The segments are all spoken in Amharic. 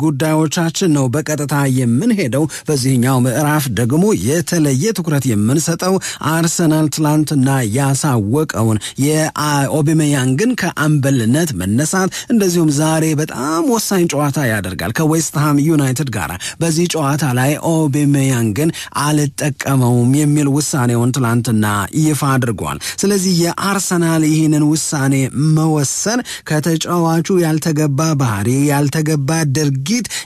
ጉዳዮቻችን ነው በቀጥታ የምንሄደው። በዚህኛው ምዕራፍ ደግሞ የተለየ ትኩረት የምንሰጠው አርሰናል ትላንትና ያሳወቀውን የኦቢሜያንግን ከአምበልነት መነሳት እንደዚሁም ዛሬ በጣም ወሳኝ ጨዋታ ያደርጋል ከዌስትሃም ዩናይትድ ጋር። በዚህ ጨዋታ ላይ ኦቢሜያንግን አልጠቀመውም የሚል ውሳኔውን ትላንትና ይፋ አድርጓል። ስለዚህ የአርሰናል ይህንን ውሳኔ መወሰን ከተጫዋቹ ያልተገባ ባህሪ ያልተገባ ድርጊት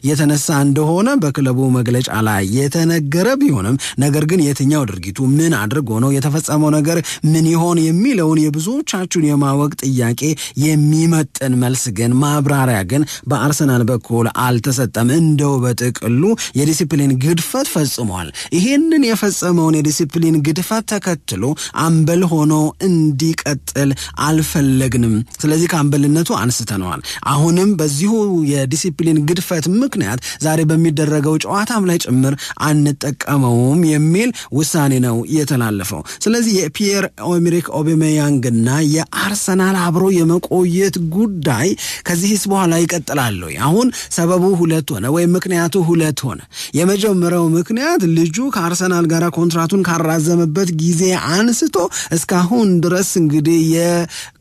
የተነሳ እንደሆነ በክለቡ መግለጫ ላይ የተነገረ ቢሆንም ነገር ግን የትኛው ድርጊቱ ምን አድርጎ ነው የተፈጸመው ነገር ምን ይሆን የሚለውን የብዙዎቻችሁን የማወቅ ጥያቄ የሚመጥን መልስ ግን ማብራሪያ ግን በአርሰናል በኩል አልተሰጠም። እንደው በጥቅሉ የዲሲፕሊን ግድፈት ፈጽሟል። ይሄንን የፈጸመውን የዲሲፕሊን ግድፈት ተከትሎ አምበል ሆኖ እንዲቀጥል አልፈለግንም። ስለዚህ ከአምበልነቱ አንስተነዋል። አሁንም በዚሁ የዲሲፕሊን ግድፈት ምክንያት ዛሬ በሚደረገው ጨዋታም ላይ ጭምር አንጠቀመውም የሚል ውሳኔ ነው የተላለፈው። ስለዚህ የፒየር ኦሜሪክ ኦቤሜያንግና የአርሰናል አብሮ የመቆየት ጉዳይ ከዚህስ በኋላ ይቀጥላል። አሁን ሰበቡ ሁለት ሆነ ወይም ምክንያቱ ሁለት ሆነ። የመጀመሪያው ምክንያት ልጁ ከአርሰናል ጋር ኮንትራቱን ካራዘመበት ጊዜ አንስቶ እስካሁን ድረስ እንግዲህ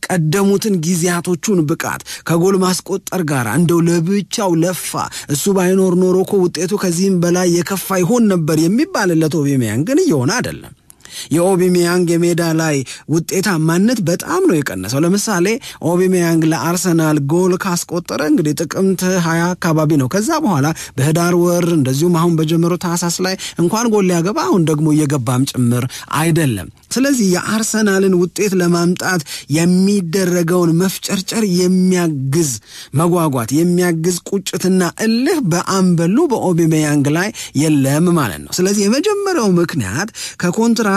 የቀደሙትን ጊዜያቶቹን ብቃት ከጎል ማስቆጠር ጋር እንደው ለብቻው ለፋ፣ እሱ ባይኖር ኖሮ እኮ ውጤቱ ከዚህም በላይ የከፋ ይሆን ነበር የሚባልለት ኦቤሜያንግ ግን እየሆነ አይደለም። የኦቢሜያንግ የሜዳ ላይ ውጤታማነት በጣም ነው የቀነሰው። ለምሳሌ ኦቢሜያንግ ለአርሰናል ጎል ካስቆጠረ እንግዲህ ጥቅምት ሀያ አካባቢ ነው። ከዛ በኋላ በህዳር ወር እንደዚሁም አሁን በጀመረው ታህሳስ ላይ እንኳን ጎል ሊያገባ አሁን ደግሞ እየገባም ጭምር አይደለም። ስለዚህ የአርሰናልን ውጤት ለማምጣት የሚደረገውን መፍጨርጨር የሚያግዝ መጓጓት የሚያግዝ ቁጭትና እልህ በአምበሉ በኦቢሜያንግ ላይ የለም ማለት ነው። ስለዚህ የመጀመሪያው ምክንያት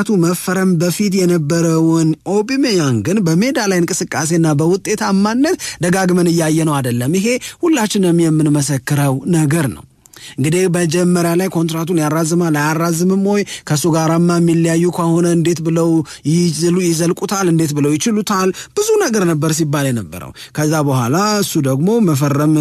ከኮንትራቱ መፈረም በፊት የነበረውን ኦቢሜያንግን በሜዳ ላይ እንቅስቃሴና በውጤታማነት ደጋግመን እያየነው አይደለም። ይሄ ሁላችንም የምንመሰክረው ነገር ነው። እንግዲህ መጀመሪያ ላይ ኮንትራቱን ያራዝማል አያራዝምም ወይ ከእሱ ጋራማ የሚለያዩ ከሆነ እንዴት ብለው ይዘልቁታል? እንዴት ብለው ይችሉታል? ብዙ ነገር ነበር ሲባል የነበረው። ከዛ በኋላ እሱ ደግሞ መፈረም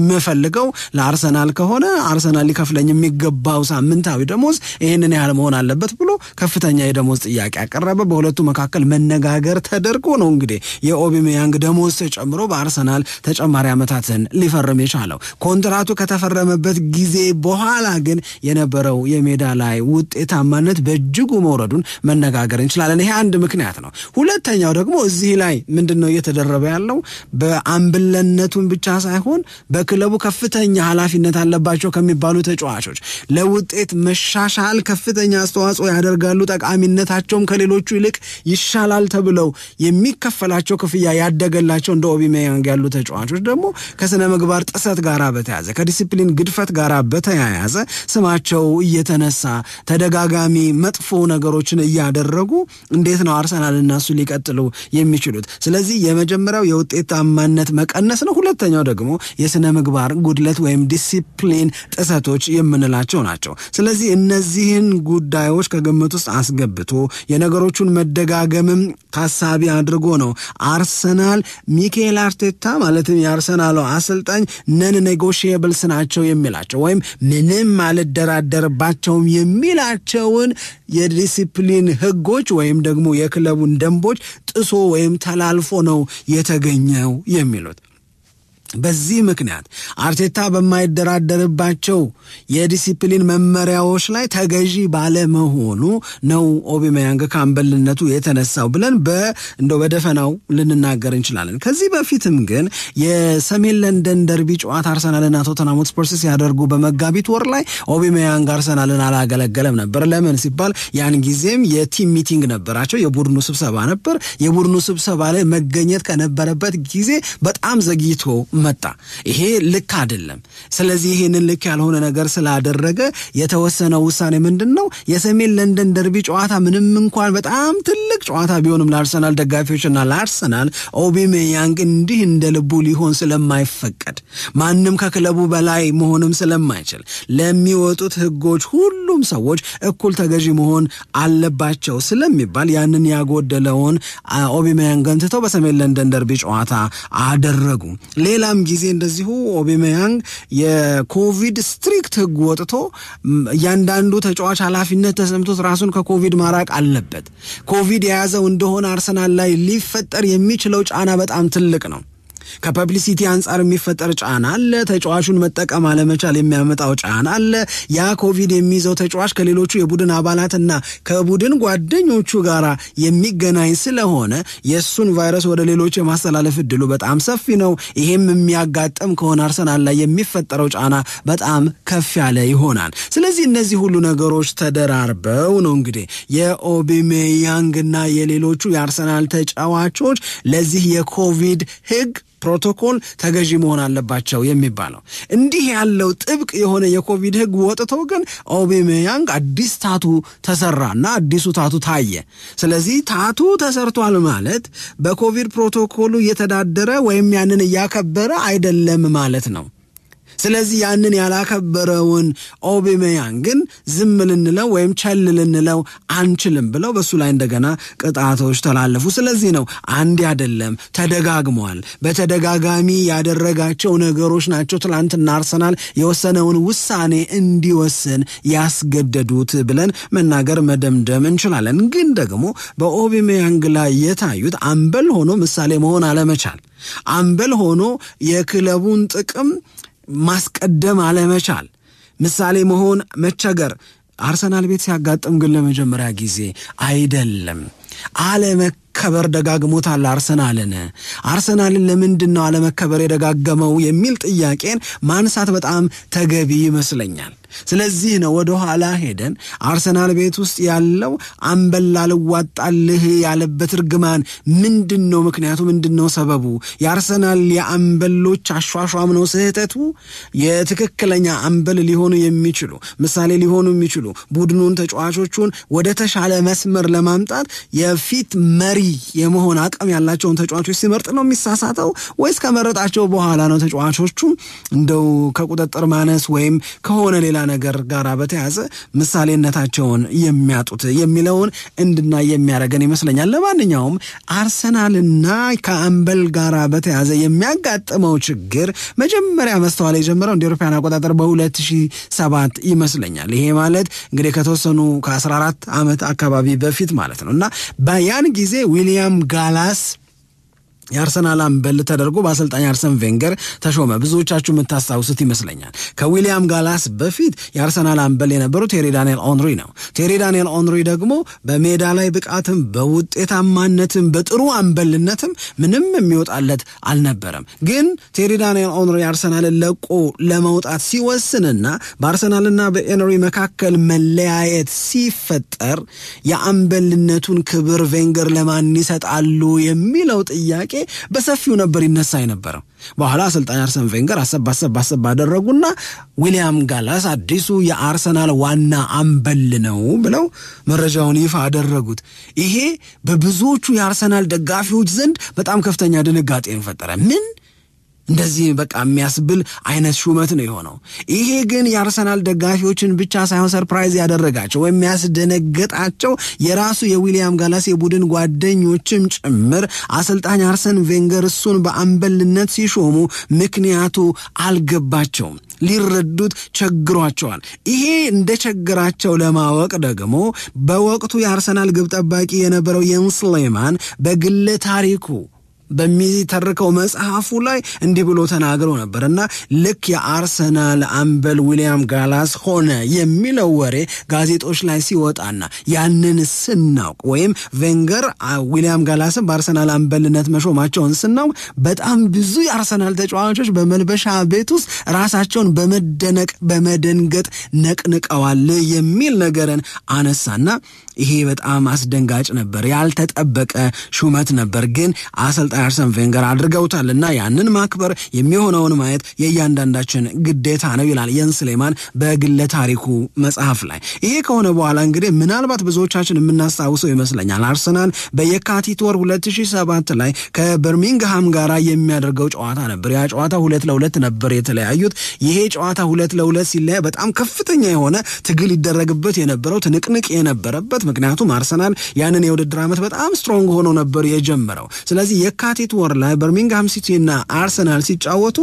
የምፈልገው ለአርሰናል ከሆነ አርሰናል ሊከፍለኝ የሚገባው ሳምንታዊ ደሞዝ ይህንን ያህል መሆን አለበት ብሎ ከፍተኛ የደሞዝ ጥያቄ ያቀረበ። በሁለቱ መካከል መነጋገር ተደርጎ ነው እንግዲህ የኦቢሜያንግ ደሞዝ ተጨምሮ በአርሰናል ተጨማሪ ዓመታትን ሊፈርም የቻለው ኮንትራቱ ከተፈረመ በት ጊዜ በኋላ ግን የነበረው የሜዳ ላይ ውጤታማነት በእጅጉ መውረዱን መነጋገር እንችላለን። ይሄ አንድ ምክንያት ነው። ሁለተኛው ደግሞ እዚህ ላይ ምንድን ነው እየተደረበ ያለው በአምበልነቱን ብቻ ሳይሆን በክለቡ ከፍተኛ ኃላፊነት አለባቸው ከሚባሉ ተጫዋቾች ለውጤት መሻሻል ከፍተኛ አስተዋጽኦ ያደርጋሉ፣ ጠቃሚነታቸውም ከሌሎቹ ይልቅ ይሻላል ተብለው የሚከፈላቸው ክፍያ ያደገላቸው እንደ ኦቢሜያንግ ያሉ ተጫዋቾች ደግሞ ከስነ ምግባር ጥሰት ጋር በተያዘ ከዲሲፕሊን ግድፈት ጋር በተያያዘ ስማቸው እየተነሳ ተደጋጋሚ መጥፎ ነገሮችን እያደረጉ እንዴት ነው አርሰናል እና እሱ ሊቀጥሉ የሚችሉት? ስለዚህ የመጀመሪያው የውጤታማነት መቀነስ ነው። ሁለተኛው ደግሞ የስነ ምግባር ጉድለት ወይም ዲሲፕሊን ጥሰቶች የምንላቸው ናቸው። ስለዚህ እነዚህን ጉዳዮች ከግምት ውስጥ አስገብቶ የነገሮቹን መደጋገምም ታሳቢ አድርጎ ነው አርሰናል ሚኬል አርቴታ ማለትም የአርሰናሉ አሰልጣኝ non negotiables ናቸው የሚላቸው ወይም ምንም አልደራደርባቸውም የሚላቸውን የዲሲፕሊን ሕጎች ወይም ደግሞ የክለቡን ደንቦች ጥሶ ወይም ተላልፎ ነው የተገኘው የሚሉት። በዚህ ምክንያት አርቴታ በማይደራደርባቸው የዲሲፕሊን መመሪያዎች ላይ ተገዢ ባለመሆኑ ነው ኦቢሜያንግ ከአምበልነቱ የተነሳው ብለን እንደው በደፈናው ልንናገር እንችላለን። ከዚህ በፊትም ግን የሰሜን ለንደን ደርቢ ጨዋታ አርሰናልና ቶተንሃም ሆትስፐርስ ሲያደርጉ በመጋቢት ወር ላይ ኦቢሜያንግ አርሰናልን አላገለገለም ነበር። ለምን ሲባል ያን ጊዜም የ team meeting ነበራቸው፣ የቡድኑ ስብሰባ ነበር። የቡድኑ ስብሰባ ላይ መገኘት ከነበረበት ጊዜ በጣም ዘግይቶ መጣ። ይሄ ልክ አይደለም። ስለዚህ ይህንን ልክ ያልሆነ ነገር ስላደረገ የተወሰነው ውሳኔ ምንድን ነው? የሰሜን ለንደን ደርቢ ጨዋታ ምንም እንኳን በጣም ትልቅ ጨዋታ ቢሆንም ለአርሰናል ደጋፊዎችና ለአርሰናል ኦቢሜያንግ እንዲህ እንደ ልቡ ሊሆን ስለማይፈቀድ ማንም ከክለቡ በላይ መሆንም ስለማይችል ለሚወጡት ሕጎች ሁሉም ሰዎች እኩል ተገዢ መሆን አለባቸው ስለሚባል ያንን ያጎደለውን ኦቢሜያንግን ትተው በሰሜን ለንደን ደርቢ ጨዋታ አደረጉ። ሌላ ሌላም ጊዜ እንደዚሁ ኦቤሜያንግ የኮቪድ strict ሕግ ወጥቶ እያንዳንዱ ተጫዋች ኃላፊነት ተሰምቶት ራሱን ከኮቪድ ማራቅ አለበት። ኮቪድ የያዘው እንደሆነ አርሰናል ላይ ሊፈጠር የሚችለው ጫና በጣም ትልቅ ነው። ከ publicity አንጻር የሚፈጠር ጫና አለ። ተጫዋቹን መጠቀም አለመቻል የሚያመጣው ጫና አለ። ያ ኮቪድ የሚይዘው ተጫዋች ከሌሎቹ የቡድን አባላትና ከቡድን ጓደኞቹ ጋር የሚገናኝ ስለሆነ የእሱን ቫይረስ ወደ ሌሎች የማስተላለፍ እድሉ በጣም ሰፊ ነው። ይሄም የሚያጋጥም ከሆነ አርሰናል ላይ የሚፈጠረው ጫና በጣም ከፍ ያለ ይሆናል። ስለዚህ እነዚህ ሁሉ ነገሮች ተደራርበው ነው እንግዲህ የኦቢሜያንግና የሌሎቹ የአርሰናል ተጫዋቾች ለዚህ የኮቪድ ህግ ፕሮቶኮል ተገዢ መሆን አለባቸው የሚባለው። እንዲህ ያለው ጥብቅ የሆነ የኮቪድ ህግ ወጥቶ ግን ኦቤሜያንግ አዲስ tattoo ተሰራና አዲሱ ታቱ ታየ። ስለዚህ ታቱ ተሰርቷል ማለት በኮቪድ ፕሮቶኮሉ እየተዳደረ ወይም ያንን እያከበረ አይደለም ማለት ነው። ስለዚህ ያንን ያላከበረውን ኦቤሜያንግን ዝም ልንለው ወይም ቸል ልንለው አንችልም ብለው በሱ ላይ እንደገና ቅጣቶች ተላለፉ። ስለዚህ ነው አንድ አይደለም ተደጋግሟል። በተደጋጋሚ ያደረጋቸው ነገሮች ናቸው ትላንትና አርሰናል የወሰነውን ውሳኔ እንዲወስን ያስገደዱት ብለን መናገር መደምደም እንችላለን። ግን ደግሞ በኦቤሜያንግ ላይ የታዩት አምበል ሆኖ ምሳሌ መሆን አለመቻል፣ አምበል ሆኖ የክለቡን ጥቅም ማስቀደም አለመቻል፣ ምሳሌ መሆን መቸገር አርሰናል ቤት ሲያጋጥም ግን ለመጀመሪያ ጊዜ አይደለም። አለመከበር ደጋግሞታል አርሰናልን። አርሰናልን ለምንድን ነው አለመከበር የደጋገመው የሚል ጥያቄን ማንሳት በጣም ተገቢ ይመስለኛል። ስለዚህ ነው ወደ ኋላ ሄደን አርሰናል ቤት ውስጥ ያለው አምበል አልዋጣልህ ያለበት እርግማን ምንድን ነው? ምክንያቱ ምንድን ነው? ሰበቡ የአርሰናል የአምበሎች አሿሿም ነው ስህተቱ? የትክክለኛ አምበል ሊሆኑ የሚችሉ ምሳሌ ሊሆኑ የሚችሉ ቡድኑን ተጫዋቾቹን ወደ ተሻለ መስመር ለማምጣት የፊት መሪ የመሆን አቅም ያላቸውን ተጫዋቾች ሲመርጥ ነው የሚሳሳተው ወይስ ከመረጣቸው በኋላ ነው ተጫዋቾቹ እንደው ከቁጥጥር ማነስ ወይም ከሆነ ሌላ ነገር ጋር በተያዘ ምሳሌነታቸውን የሚያጡት የሚለውን እንድናይ የሚያደርገን ይመስለኛል። ለማንኛውም አርሰናልና ከአምበል ጋር በተያዘ የሚያጋጥመው ችግር መጀመሪያ መስተዋል የጀመረው እንደ አውሮፓውያን አቆጣጠር በ2007 ይመስለኛል። ይሄ ማለት እንግዲህ ከተወሰኑ ከ14 ዓመት አካባቢ በፊት ማለት ነው እና በያን ጊዜ ዊሊያም ጋላስ የአርሰናል አምበል ተደርጎ በአሰልጣኝ አርሰን ቬንገር ተሾመ። ብዙዎቻችሁ የምታስታውሱት ይመስለኛል። ከዊሊያም ጋላስ በፊት የአርሰናል አምበል የነበረው ቴሪ ዳንኤል ኦንሪ ነው። ቴሪ ዳንኤል ኦንሪ ደግሞ በሜዳ ላይ ብቃትም በውጤታማነትም በጥሩ አምበልነትም ምንም የሚወጣለት አልነበረም። ግን ቴሪ ዳንኤል ኦንሪ አርሰናልን ለቆ ለመውጣት ሲወስንና በአርሰናልና በኤንሪ መካከል መለያየት ሲፈጠር የአምበልነቱን ክብር ቬንገር ለማን ይሰጣሉ የሚለው ጥያቄ በሰፊው ነበር ይነሳ የነበረው። በኋላ አሰልጣኝ አርሰን ቬንገር አሰብ አሰብ አሰብ ባደረጉና ዊሊያም ጋላስ አዲሱ የአርሰናል ዋና አምበል ነው ብለው መረጃውን ይፋ አደረጉት። ይሄ በብዙዎቹ የአርሰናል ደጋፊዎች ዘንድ በጣም ከፍተኛ ድንጋጤን ፈጠረ። ምን እንደዚህ በቃ የሚያስብል አይነት ሹመት ነው የሆነው። ይሄ ግን የአርሰናል ደጋፊዎችን ብቻ ሳይሆን surprise ያደረጋቸው ወይም ያስደነገጣቸው የራሱ የዊሊያም ጋላስ የቡድን ጓደኞችም ጭምር አሰልጣኝ አርሰን ቬንገር እሱን በአምበልነት ሲሾሙ ምክንያቱ አልገባቸውም። ሊረዱት ቸግሯቸዋል። ይሄ እንደቸገራቸው ለማወቅ ደግሞ በወቅቱ የአርሰናል ግብ ጠባቂ የነበረው የንስ ሌማን በግለ ታሪኩ በሚተርከው መጽሐፉ ላይ እንዲህ ብሎ ተናግሮ ነበር እና ልክ የአርሰናል አምበል ዊሊያም ጋላስ ሆነ የሚለው ወሬ ጋዜጦች ላይ ሲወጣና ያንን ስናውቅ ወይም ቬንገር ዊሊያም ጋላስን በአርሰናል አምበልነት መሾማቸውን ስናውቅ በጣም ብዙ የአርሰናል ተጫዋቾች በመልበሻ ቤት ውስጥ ራሳቸውን በመደነቅ በመደንገጥ ነቅንቀዋል የሚል ነገርን አነሳና ይሄ በጣም አስደንጋጭ ነበር። ያልተጠበቀ ሹመት ነበር ግን አሰልጣኝ አርሰን ቬንገር አድርገውታል እና ያንን ማክበር የሚሆነውን ማየት የእያንዳንዳችን ግዴታ ነው ይላል የን ስሌማን በግለ ታሪኩ መጽሐፍ ላይ። ይሄ ከሆነ በኋላ እንግዲህ ምናልባት ብዙዎቻችን የምናስታውሰው ይመስለኛል አርሰናል በየካቲት ወር 2007 ላይ ከበርሚንግሃም ጋር የሚያደርገው ጨዋታ ነበር። ያ ጨዋታ ሁለት ለሁለት ነበር የተለያዩት። ይሄ ጨዋታ ሁለት ለሁለት ሲለያይ በጣም ከፍተኛ የሆነ ትግል ይደረግበት የነበረው ትንቅንቅ የነበረበት ምክንያቱም አርሰናል ያንን የውድድር ዓመት በጣም strong ሆኖ ነበር የጀመረው። ስለዚህ የካ የካቲት ወር ላይ በርሚንግሃም ሲቲ እና አርሰናል ሲጫወቱ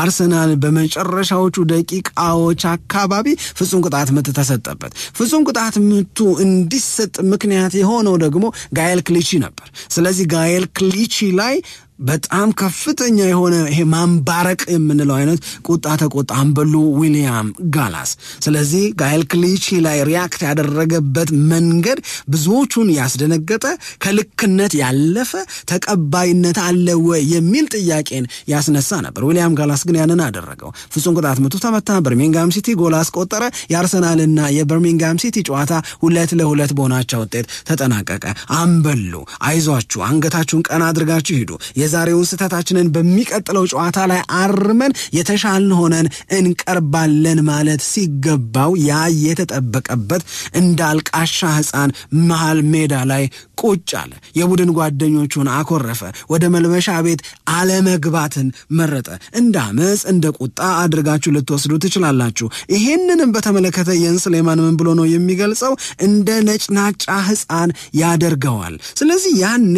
አርሰናል በመጨረሻዎቹ ደቂቃዎች አካባቢ ፍጹም ቅጣት ምት ተሰጠበት። ፍጹም ቅጣት ምቱ እንዲሰጥ ምክንያት የሆነው ደግሞ ጋኤል ክሊቺ ነበር። ስለዚህ ጋኤል ክሊቺ ላይ በጣም ከፍተኛ የሆነ ይሄ ማንባረቅ የምንለው አይነት ቁጣ ተቆጣ አምበሉ ዊሊያም ጋላስ። ስለዚህ ጋኤል ክሊቺ ላይ react ያደረገበት መንገድ ብዙዎቹን ያስደነገጠ ከልክነት ያለፈ ተቀባይነት አለ ወይ የሚል ጥያቄን ያስነሳ ነበር። ዊሊያም ጋላስ ግን ያንን አደረገው። ፍጹም ቅጣት ምቱ ተመታ። በርሚንግሃም ሲቲ ጎል አስቆጠረ። የአርሰናልና የበርሚንግሃም ሲቲ ጨዋታ ሁለት ለሁለት በሆናቸው ውጤት ተጠናቀቀ። አምበሉ አይዟችሁ፣ አንገታችሁን ቀና አድርጋችሁ ሂዱ የዛሬውን ስህተታችንን በሚቀጥለው ጨዋታ ላይ አርመን የተሻልን ሆነን እንቀርባለን ማለት ሲገባው ያ የተጠበቀበት እንደ አልቃሻ ሕፃን መሃል ሜዳ ላይ ቁጭ አለ። የቡድን ጓደኞቹን አኮረፈ። ወደ መልበሻ ቤት አለመግባትን መረጠ። እንደ አመፅ፣ እንደ ቁጣ አድርጋችሁ ልትወስዱ ትችላላችሁ። ይሄንንም በተመለከተ የንስ ሌማን ምን ብሎ ነው የሚገልጸው? እንደ ነጭናጫ ሕፃን ያደርገዋል። ስለዚህ ያኔ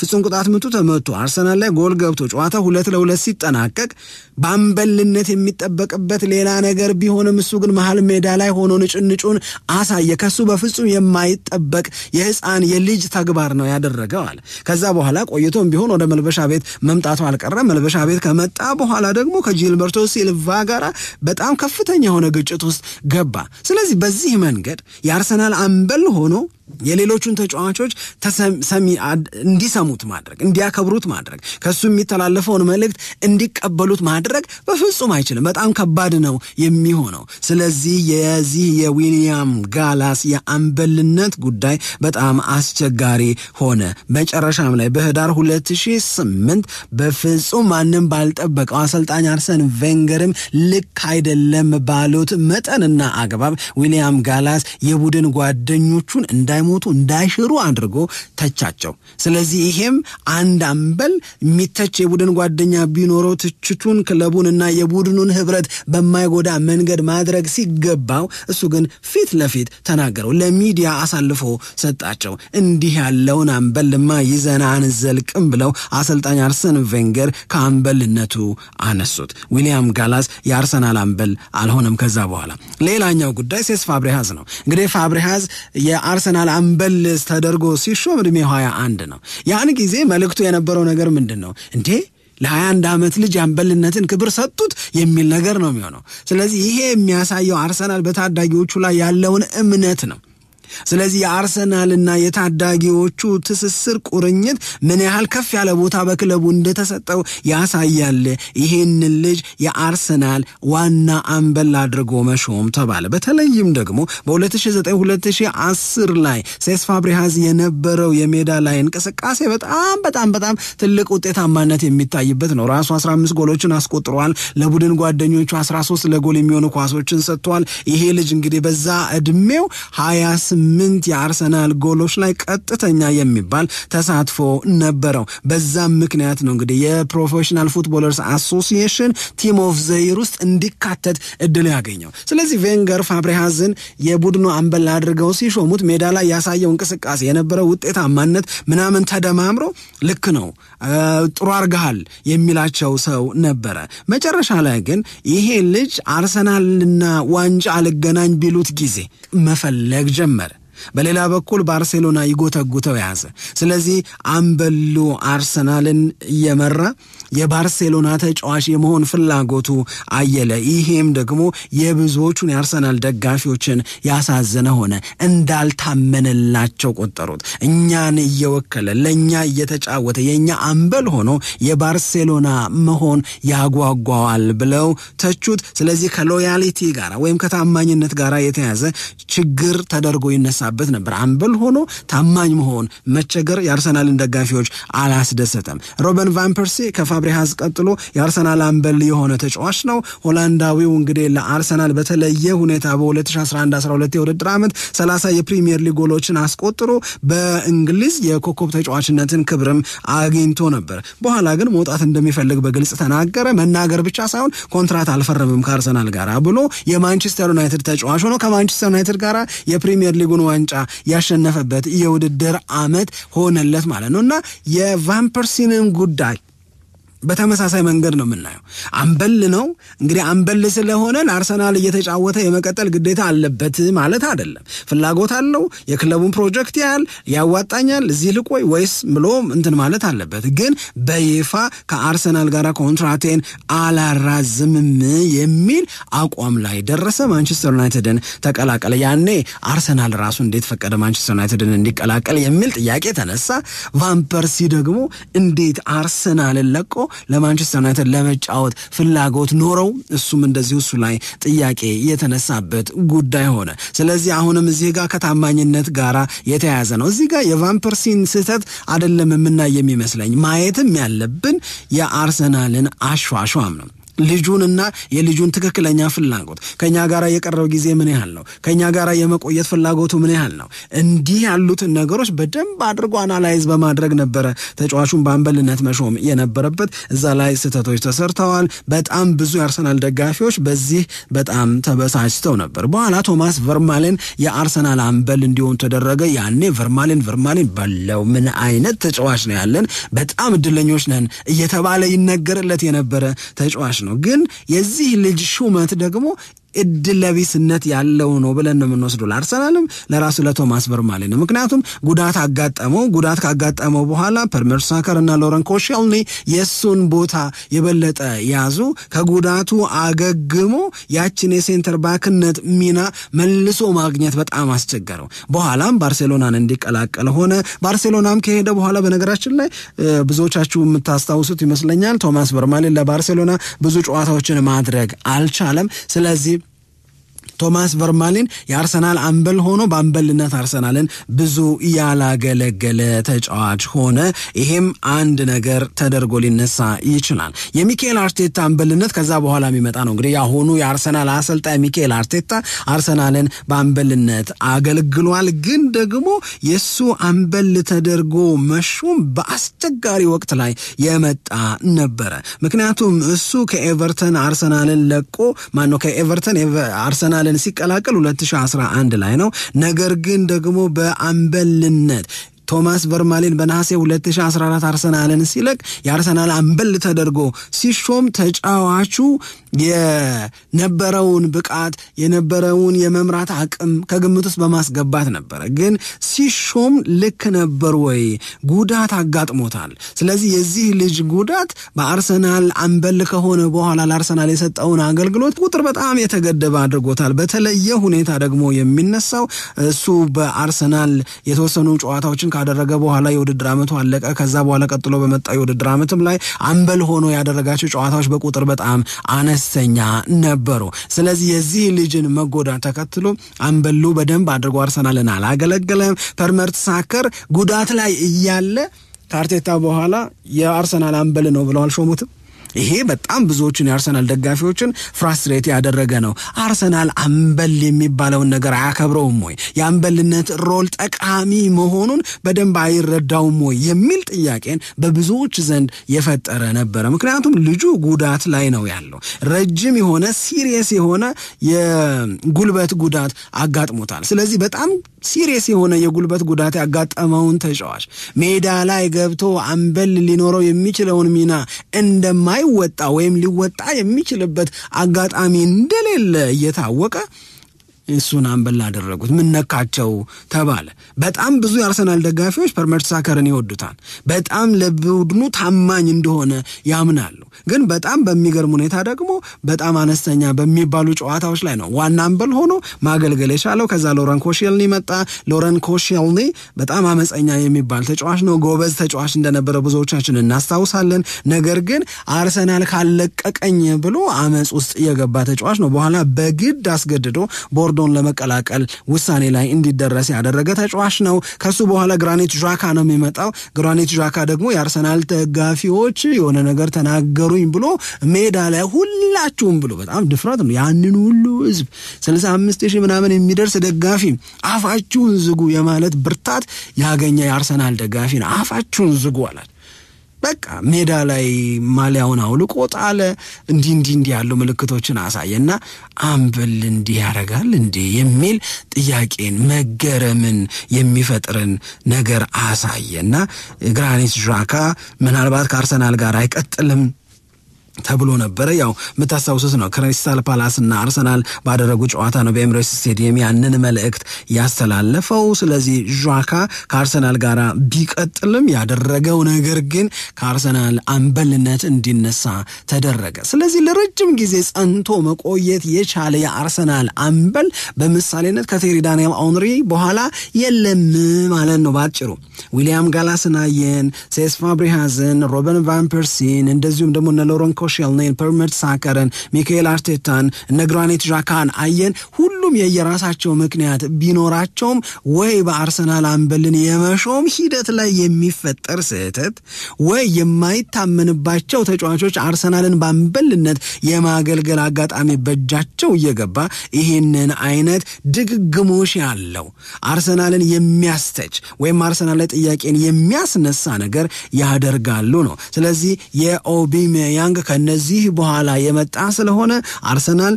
ፍጹም ቅጣት ምቱ ተመቱ አርሰናል ላይ ጎል ገብቶ ጨዋታ ሁለት ለሁለት ሲጠናቀቅ በአምበልነት የሚጠበቅበት ሌላ ነገር ቢሆንም እሱ ግን መሀል ሜዳ ላይ ሆኖ ንጭንጩን አሳየ። ከሱ በፍጹም የማይጠበቅ የህፃን የልጅ ተግባር ነው ያደረገው አለ። ከዛ በኋላ ቆይቶም ቢሆን ወደ መልበሻ ቤት መምጣቱ አልቀረም። መልበሻ ቤት ከመጣ በኋላ ደግሞ ከጂልበርቶ ሲልቫ ጋር በጣም ከፍተኛ የሆነ ግጭት ውስጥ ገባ። ስለዚህ በዚህ መንገድ የአርሰናል አምበል ሆኖ የሌሎቹን ተጫዋቾች እንዲሰሙት ማድረግ እንዲያከብሩት ማድረግ ከሱ የሚተላለፈውን መልእክት እንዲቀበሉት ማድረግ በፍጹም አይችልም። በጣም ከባድ ነው የሚሆነው። ስለዚህ የዚህ የዊሊያም ጋላስ የአምበልነት ጉዳይ በጣም አስቸጋሪ ሆነ። መጨረሻም ላይ በህዳር 2008 በፍጹም ማንም ባልጠበቀው አሰልጣኝ አርሰን ቬንገርም ልክ አይደለም ባሉት መጠንና አግባብ ዊሊያም ጋላስ የቡድን ጓደኞቹን እንዳ እንዳይሞቱ እንዳይሽሩ አድርጎ ተቻቸው። ስለዚህ ይሄም አንድ አምበል የሚተች የቡድን ጓደኛ ቢኖረው ትችቱን ክለቡንና የቡድኑን ህብረት በማይጎዳ መንገድ ማድረግ ሲገባው እሱ ግን ፊት ለፊት ተናገረው፣ ለሚዲያ አሳልፎ ሰጣቸው። እንዲህ ያለውን አምበልማ ይዘና አንዘልቅም ብለው አሰልጣኝ አርሰን ቬንገር ከአምበልነቱ አነሱት። ዊሊያም ጋላስ የአርሰናል አምበል አልሆነም። ከዛ በኋላ ሌላኛው ጉዳይ ሴስ ፋብሪሃዝ ነው። እንግዲህ ፋብሪሃዝ የአርሰናል አምበል ተደርጎ ሲሾም ሃያ አንድ ነው። ያን ጊዜ መልእክቱ የነበረው ነገር ምንድን ነው እንዴ ለ21 ዓመት ልጅ አምበልነትን ክብር ሰጡት የሚል ነገር ነው የሚሆነው። ስለዚህ ይሄ የሚያሳየው አርሰናል በታዳጊዎቹ ላይ ያለውን እምነት ነው። ስለዚህ የአርሰናልና የታዳጊዎቹ ትስስር ቁርኝት ምን ያህል ከፍ ያለ ቦታ በክለቡ እንደተሰጠው ያሳያል። ይሄንን ልጅ የአርሰናል ዋና አምበል አድርጎ መሾም ተባለ። በተለይም ደግሞ በ2009-2010 ላይ ሴስ ፋብሪሃዝ የነበረው የሜዳ ላይ እንቅስቃሴ በጣም በጣም በጣም ትልቅ ውጤታማነት የሚታይበት ነው። ራሱ 15 ጎሎችን አስቆጥሯል። ለቡድን ጓደኞቹ 13 ለጎል የሚሆኑ ኳሶችን ሰጥቷል። ይሄ ልጅ እንግዲህ በዛ እድሜው 28 ስምንት የአርሰናል ጎሎች ላይ ቀጥተኛ የሚባል ተሳትፎ ነበረው። በዛም ምክንያት ነው እንግዲህ የ Professional Footballers Association Team of the Year ውስጥ እንዲካተት እድል ያገኘው። ስለዚህ ቬንገር ፋብሪሃዝን የቡድኑ አምበል አድርገው ሲሾሙት ሜዳ ላይ ያሳየው እንቅስቃሴ የነበረው ውጤታማነት ምናምን ተደማምሮ ልክ ነው ጥሩ አርገሃል የሚላቸው ሰው ነበረ። መጨረሻ ላይ ግን ይሄ ልጅ አርሰናልና ዋንጫ አልገናኝ ቢሉት ጊዜ መፈለግ ጀመረ። በሌላ በኩል ባርሴሎና ይጎተጉተው ያዘ። ስለዚህ አምበሉ አርሰናልን እየመራ የባርሴሎና ተጫዋች የመሆን ፍላጎቱ አየለ። ይሄም ደግሞ የብዙዎቹን የአርሰናል ደጋፊዎችን ያሳዘነ ሆነ። እንዳልታመነላቸው ቆጠሩት። እኛን እየወከለ ለእኛ እየተጫወተ የእኛ አምበል ሆኖ የባርሴሎና መሆን ያጓጓዋል ብለው ተቹት። ስለዚህ ከ loyalty ጋር ወይም ከታማኝነት ጋር የተያዘ ችግር ተደርጎ ይነሳበት ነበር። አምበል ሆኖ ታማኝ መሆን መቸገር የአርሰናልን ደጋፊዎች አላስደሰተም። ሮበን ቫን ፐርሲ ከፋብሪ ፋብሪሃዝ ቀጥሎ የአርሰናል አምበል የሆነ ተጫዋች ነው። ሆላንዳዊው እንግዲህ ለአርሰናል በተለየ ሁኔታ በ2011/12 የውድድር ዓመት 30 የፕሪሚየር ሊግ ጎሎችን አስቆጥሮ በእንግሊዝ የኮከብ ተጫዋችነትን ክብርም አግኝቶ ነበር። በኋላ ግን መውጣት እንደሚፈልግ በግልጽ ተናገረ። መናገር ብቻ ሳይሆን ኮንትራት አልፈረምም ከአርሰናል ጋር ብሎ የማንቸስተር ዩናይትድ ተጫዋች ሆኖ ከማንቸስተር ዩናይትድ ጋር የፕሪሚየር ሊጉን ዋንጫ ያሸነፈበት የውድድር ዓመት ሆነለት ማለት ነው እና የቫን ፐርሲንን ጉዳይ በተመሳሳይ መንገድ ነው የምናየው። አምበል ነው እንግዲህ አምበል ስለሆነ ለአርሰናል እየተጫወተ የመቀጠል ግዴታ አለበት ማለት አይደለም። ፍላጎት አለው። የክለቡን ፕሮጀክት ያህል ያዋጣኛል፣ እዚህ ልቆይ ወይስ ብሎ እንትን ማለት አለበት። ግን በይፋ ከአርሰናል ጋር ኮንትራቴን አላራዝምም የሚል አቋም ላይ ደረሰ። ማንቸስተር ዩናይትድን ተቀላቀለ። ያኔ አርሰናል ራሱ እንዴት ፈቀደ ማንቸስተር ዩናይትድን እንዲቀላቀል የሚል ጥያቄ ተነሳ። ቫን ፐርሲ ደግሞ እንዴት አርሰናልን ለቆ ለማንቸስተር ዩናይትድ ለመጫወት ፍላጎት ኖረው እሱም እንደዚሁ እሱ ላይ ጥያቄ የተነሳበት ጉዳይ ሆነ። ስለዚህ አሁንም እዚህ ጋር ከታማኝነት ጋር የተያያዘ ነው። እዚህ ጋር የቫን ፐርሲን ስህተት አይደለም የምናይ የሚመስለኝ ማየትም ያለብን የአርሰናልን አሿሿም ነው። ልጁንና የልጁን ትክክለኛ ፍላጎት ከኛ ጋር የቀረው ጊዜ ምን ያህል ነው? ከኛ ጋር የመቆየት ፍላጎቱ ምን ያህል ነው? እንዲህ ያሉትን ነገሮች በደንብ አድርጎ analyze በማድረግ ነበረ ተጫዋቹን በአምበልነት መሾም የነበረበት። እዛ ላይ ስህተቶች ተሰርተዋል። በጣም ብዙ የአርሰናል ደጋፊዎች በዚህ በጣም ተበሳጭተው ነበር። በኋላ ቶማስ ቨርማሌን የአርሰናል አምበል እንዲሆን ተደረገ። ያኔ ቨርማሌን ቨርማሌን በለው ምን አይነት ተጫዋች ነው ያለን፣ በጣም እድለኞች ነን እየተባለ ይነገርለት የነበረ ተጫዋች ግን የዚህ ልጅ ሹመት ደግሞ እድለቢስነት ያለው ነው ብለን ነው የምንወስደው ለአርሰናልም ለራሱ ለቶማስ ቨርማሌን ነው። ምክንያቱም ጉዳት አጋጠመው። ጉዳት ካጋጠመው በኋላ ፐር ሜርተሳከር እና ሎረን ኮሼልኒ የእሱን ቦታ የበለጠ ያዙ። ከጉዳቱ አገግሞ ያችን የ center back ነት ሚና መልሶ ማግኘት በጣም አስቸገረው። በኋላም ባርሴሎናን እንዲቀላቀል ሆነ። ባርሴሎናም ከሄደ በኋላ በነገራችን ላይ ብዙዎቻችሁ የምታስታውሱት ይመስለኛል ቶማስ ቨርማሌን ለባርሴሎና ብዙ ጨዋታዎችን ማድረግ አልቻለም። ስለዚህ ቶማስ ቨርማሊን የአርሰናል አምበል ሆኖ በአምበልነት አርሰናልን ብዙ ያላገለገለ ተጫዋች ሆነ። ይሄም አንድ ነገር ተደርጎ ሊነሳ ይችላል። የሚካኤል አርቴታ አምበልነት ከዛ በኋላ የሚመጣ ነው። እንግዲህ የአሁኑ የአርሰናል አሰልጣኝ ሚካኤል አርቴታ አርሰናልን በአምበልነት አገልግሏል። ግን ደግሞ የእሱ አምበል ተደርጎ መሾም በአስቸጋሪ ወቅት ላይ የመጣ ነበረ። ምክንያቱም እሱ ከኤቨርተን አርሰናልን ለቆ ማነው ከኤቨርተን አርሰናል አርሰናልን ሲቀላቀል 2011 ላይ ነው። ነገር ግን ደግሞ በአምበልነት ቶማስ ቨርማሊን በነሐሴ 2014 አርሰናልን ሲለቅ የአርሰናል አምበል ተደርጎ ሲሾም ተጫዋቹ የነበረውን ብቃት የነበረውን የመምራት አቅም ከግምት ውስጥ በማስገባት ነበረ። ግን ሲሾም ልክ ነበር ወይ? ጉዳት አጋጥሞታል። ስለዚህ የዚህ ልጅ ጉዳት በአርሰናል አምበል ከሆነ በኋላ ለአርሰናል የሰጠውን አገልግሎት ቁጥር በጣም የተገደበ አድርጎታል። በተለየ ሁኔታ ደግሞ የሚነሳው እሱ በአርሰናል የተወሰኑ ጨዋታዎችን ካደረገ በኋላ የውድድር ዓመቱ አለቀ። ከዛ በኋላ ቀጥሎ በመጣው የውድድር ዓመትም ላይ አምበል ሆኖ ያደረጋቸው ጨዋታዎች በቁጥር በጣም አነስተኛ ነበሩ። ስለዚህ የዚህ ልጅን መጎዳት ተከትሎ አምበሉ በደንብ አድርጎ አርሰናልን አላገለገለም። ፐር ሜርተሳከር ጉዳት ላይ እያለ ከአርቴታ በኋላ የአርሰናል አምበል ነው ብለው አልሾሙትም። ይሄ በጣም ብዙዎችን የአርሰናል ደጋፊዎችን frustrate ያደረገ ነው። አርሰናል አምበል የሚባለውን ነገር አያከብረውም ወይ? የአምበልነት role ጠቃሚ መሆኑን በደንብ አይረዳውም ወይ የሚል ጥያቄን በብዙዎች ዘንድ የፈጠረ ነበረ። ምክንያቱም ልጁ ጉዳት ላይ ነው ያለው። ረጅም የሆነ serious የሆነ የጉልበት ጉዳት አጋጥሞታል። ስለዚህ በጣም serious የሆነ የጉልበት ጉዳት ያጋጠመውን ተጫዋች ሜዳ ላይ ገብቶ አምበል ሊኖረው የሚችለውን ሚና እንደማይወጣ ወይም ሊወጣ የሚችልበት አጋጣሚ እንደሌለ እየታወቀ እሱን አምበል አደረጉት። ምን ነካቸው ተባለ። በጣም ብዙ የአርሰናል ደጋፊዎች ፐር ሜርተሳከርን ይወዱታል። በጣም ለቡድኑ ታማኝ እንደሆነ ያምናሉ። ግን በጣም በሚገርም ሁኔታ ደግሞ በጣም አነስተኛ በሚባሉ ጨዋታዎች ላይ ነው ዋና አምበል ሆኖ ማገልገል የቻለው። ከዛ ሎረን ኮሼልኒ መጣ። ሎረን ኮሼልኒ በጣም አመፀኛ የሚባል ተጫዋች ነው። ጎበዝ ተጫዋች እንደነበረ ብዙዎቻችን እናስታውሳለን። ነገር ግን አርሰናል ካለቀቀኝ ብሎ አመፅ ውስጥ የገባ ተጫዋች ነው። በኋላ በግድ አስገድዶ ቦርዶ ቦርዶን ለመቀላቀል ውሳኔ ላይ እንዲደረስ ያደረገ ተጫዋች ነው። ከሱ በኋላ ግራኒት ዣካ ነው የሚመጣው። ግራኒት ዣካ ደግሞ የአርሰናል ደጋፊዎች የሆነ ነገር ተናገሩኝ ብሎ ሜዳ ላይ ሁላችሁም ብሎ በጣም ድፍረት ነው። ያንን ሁሉ ህዝብ ስልሳ አምስት ሺህ ምናምን የሚደርስ ደጋፊ አፋችሁን ዝጉ የማለት ብርታት ያገኘ የአርሰናል ደጋፊ ነው። አፋችሁን ዝጉ አላት። በቃ ሜዳ ላይ ማሊያውን አውልቆ ጣለ። እንዲህ እንዲህ እንዲህ ያሉ ምልክቶችን አሳየና አምበል እንዲህ ያደርጋል እንዲህ የሚል ጥያቄን መገረምን የሚፈጥርን ነገር አሳየና ግራኒት ዣካ ምናልባት ከአርሰናል ጋር አይቀጥልም ተብሎ ነበረ። ያው የምታስታውሱት ነው ክሪስታል ፓላስ እና አርሰናል ባደረጉ ጨዋታ ነው በኤምሬትስ ስቴዲየም ያንን መልእክት ያስተላለፈው። ስለዚህ ዣካ ከአርሰናል ጋር ቢቀጥልም ያደረገው ነገር ግን ከአርሰናል አምበልነት እንዲነሳ ተደረገ። ስለዚህ ለረጅም ጊዜ ጸንቶ መቆየት የቻለ የአርሰናል አምበል በምሳሌነት ከቴሪ ዳንኤል ኦንሪ በኋላ የለም ማለት ነው ባጭሩ። ዊሊያም ጋላስን አየን፣ ሴስክ ፋብሪጋዝን፣ ሮበን ቫን ፐርሲን እንደዚሁም ደግሞ እነ ኮሼልኔን ፐር ሜርተሳከርን ሚካኤል አርቴታን እነ ግራኒት ዣካን አየን። ሁሉም የየራሳቸው ምክንያት ቢኖራቸውም ወይ በአርሰናል አምበልን የመሾም ሂደት ላይ የሚፈጠር ስህተት ወይ የማይታመንባቸው ተጫዋቾች አርሰናልን በአምበልነት የማገልገል አጋጣሚ በእጃቸው እየገባ ይህንን አይነት ድግግሞሽ ያለው አርሰናልን የሚያስተች ወይም አርሰናል ላይ ጥያቄን የሚያስነሳ ነገር ያደርጋሉ ነው። ስለዚህ የኦቢሜያንግ ከነዚህ በኋላ የመጣ ስለሆነ አርሰናል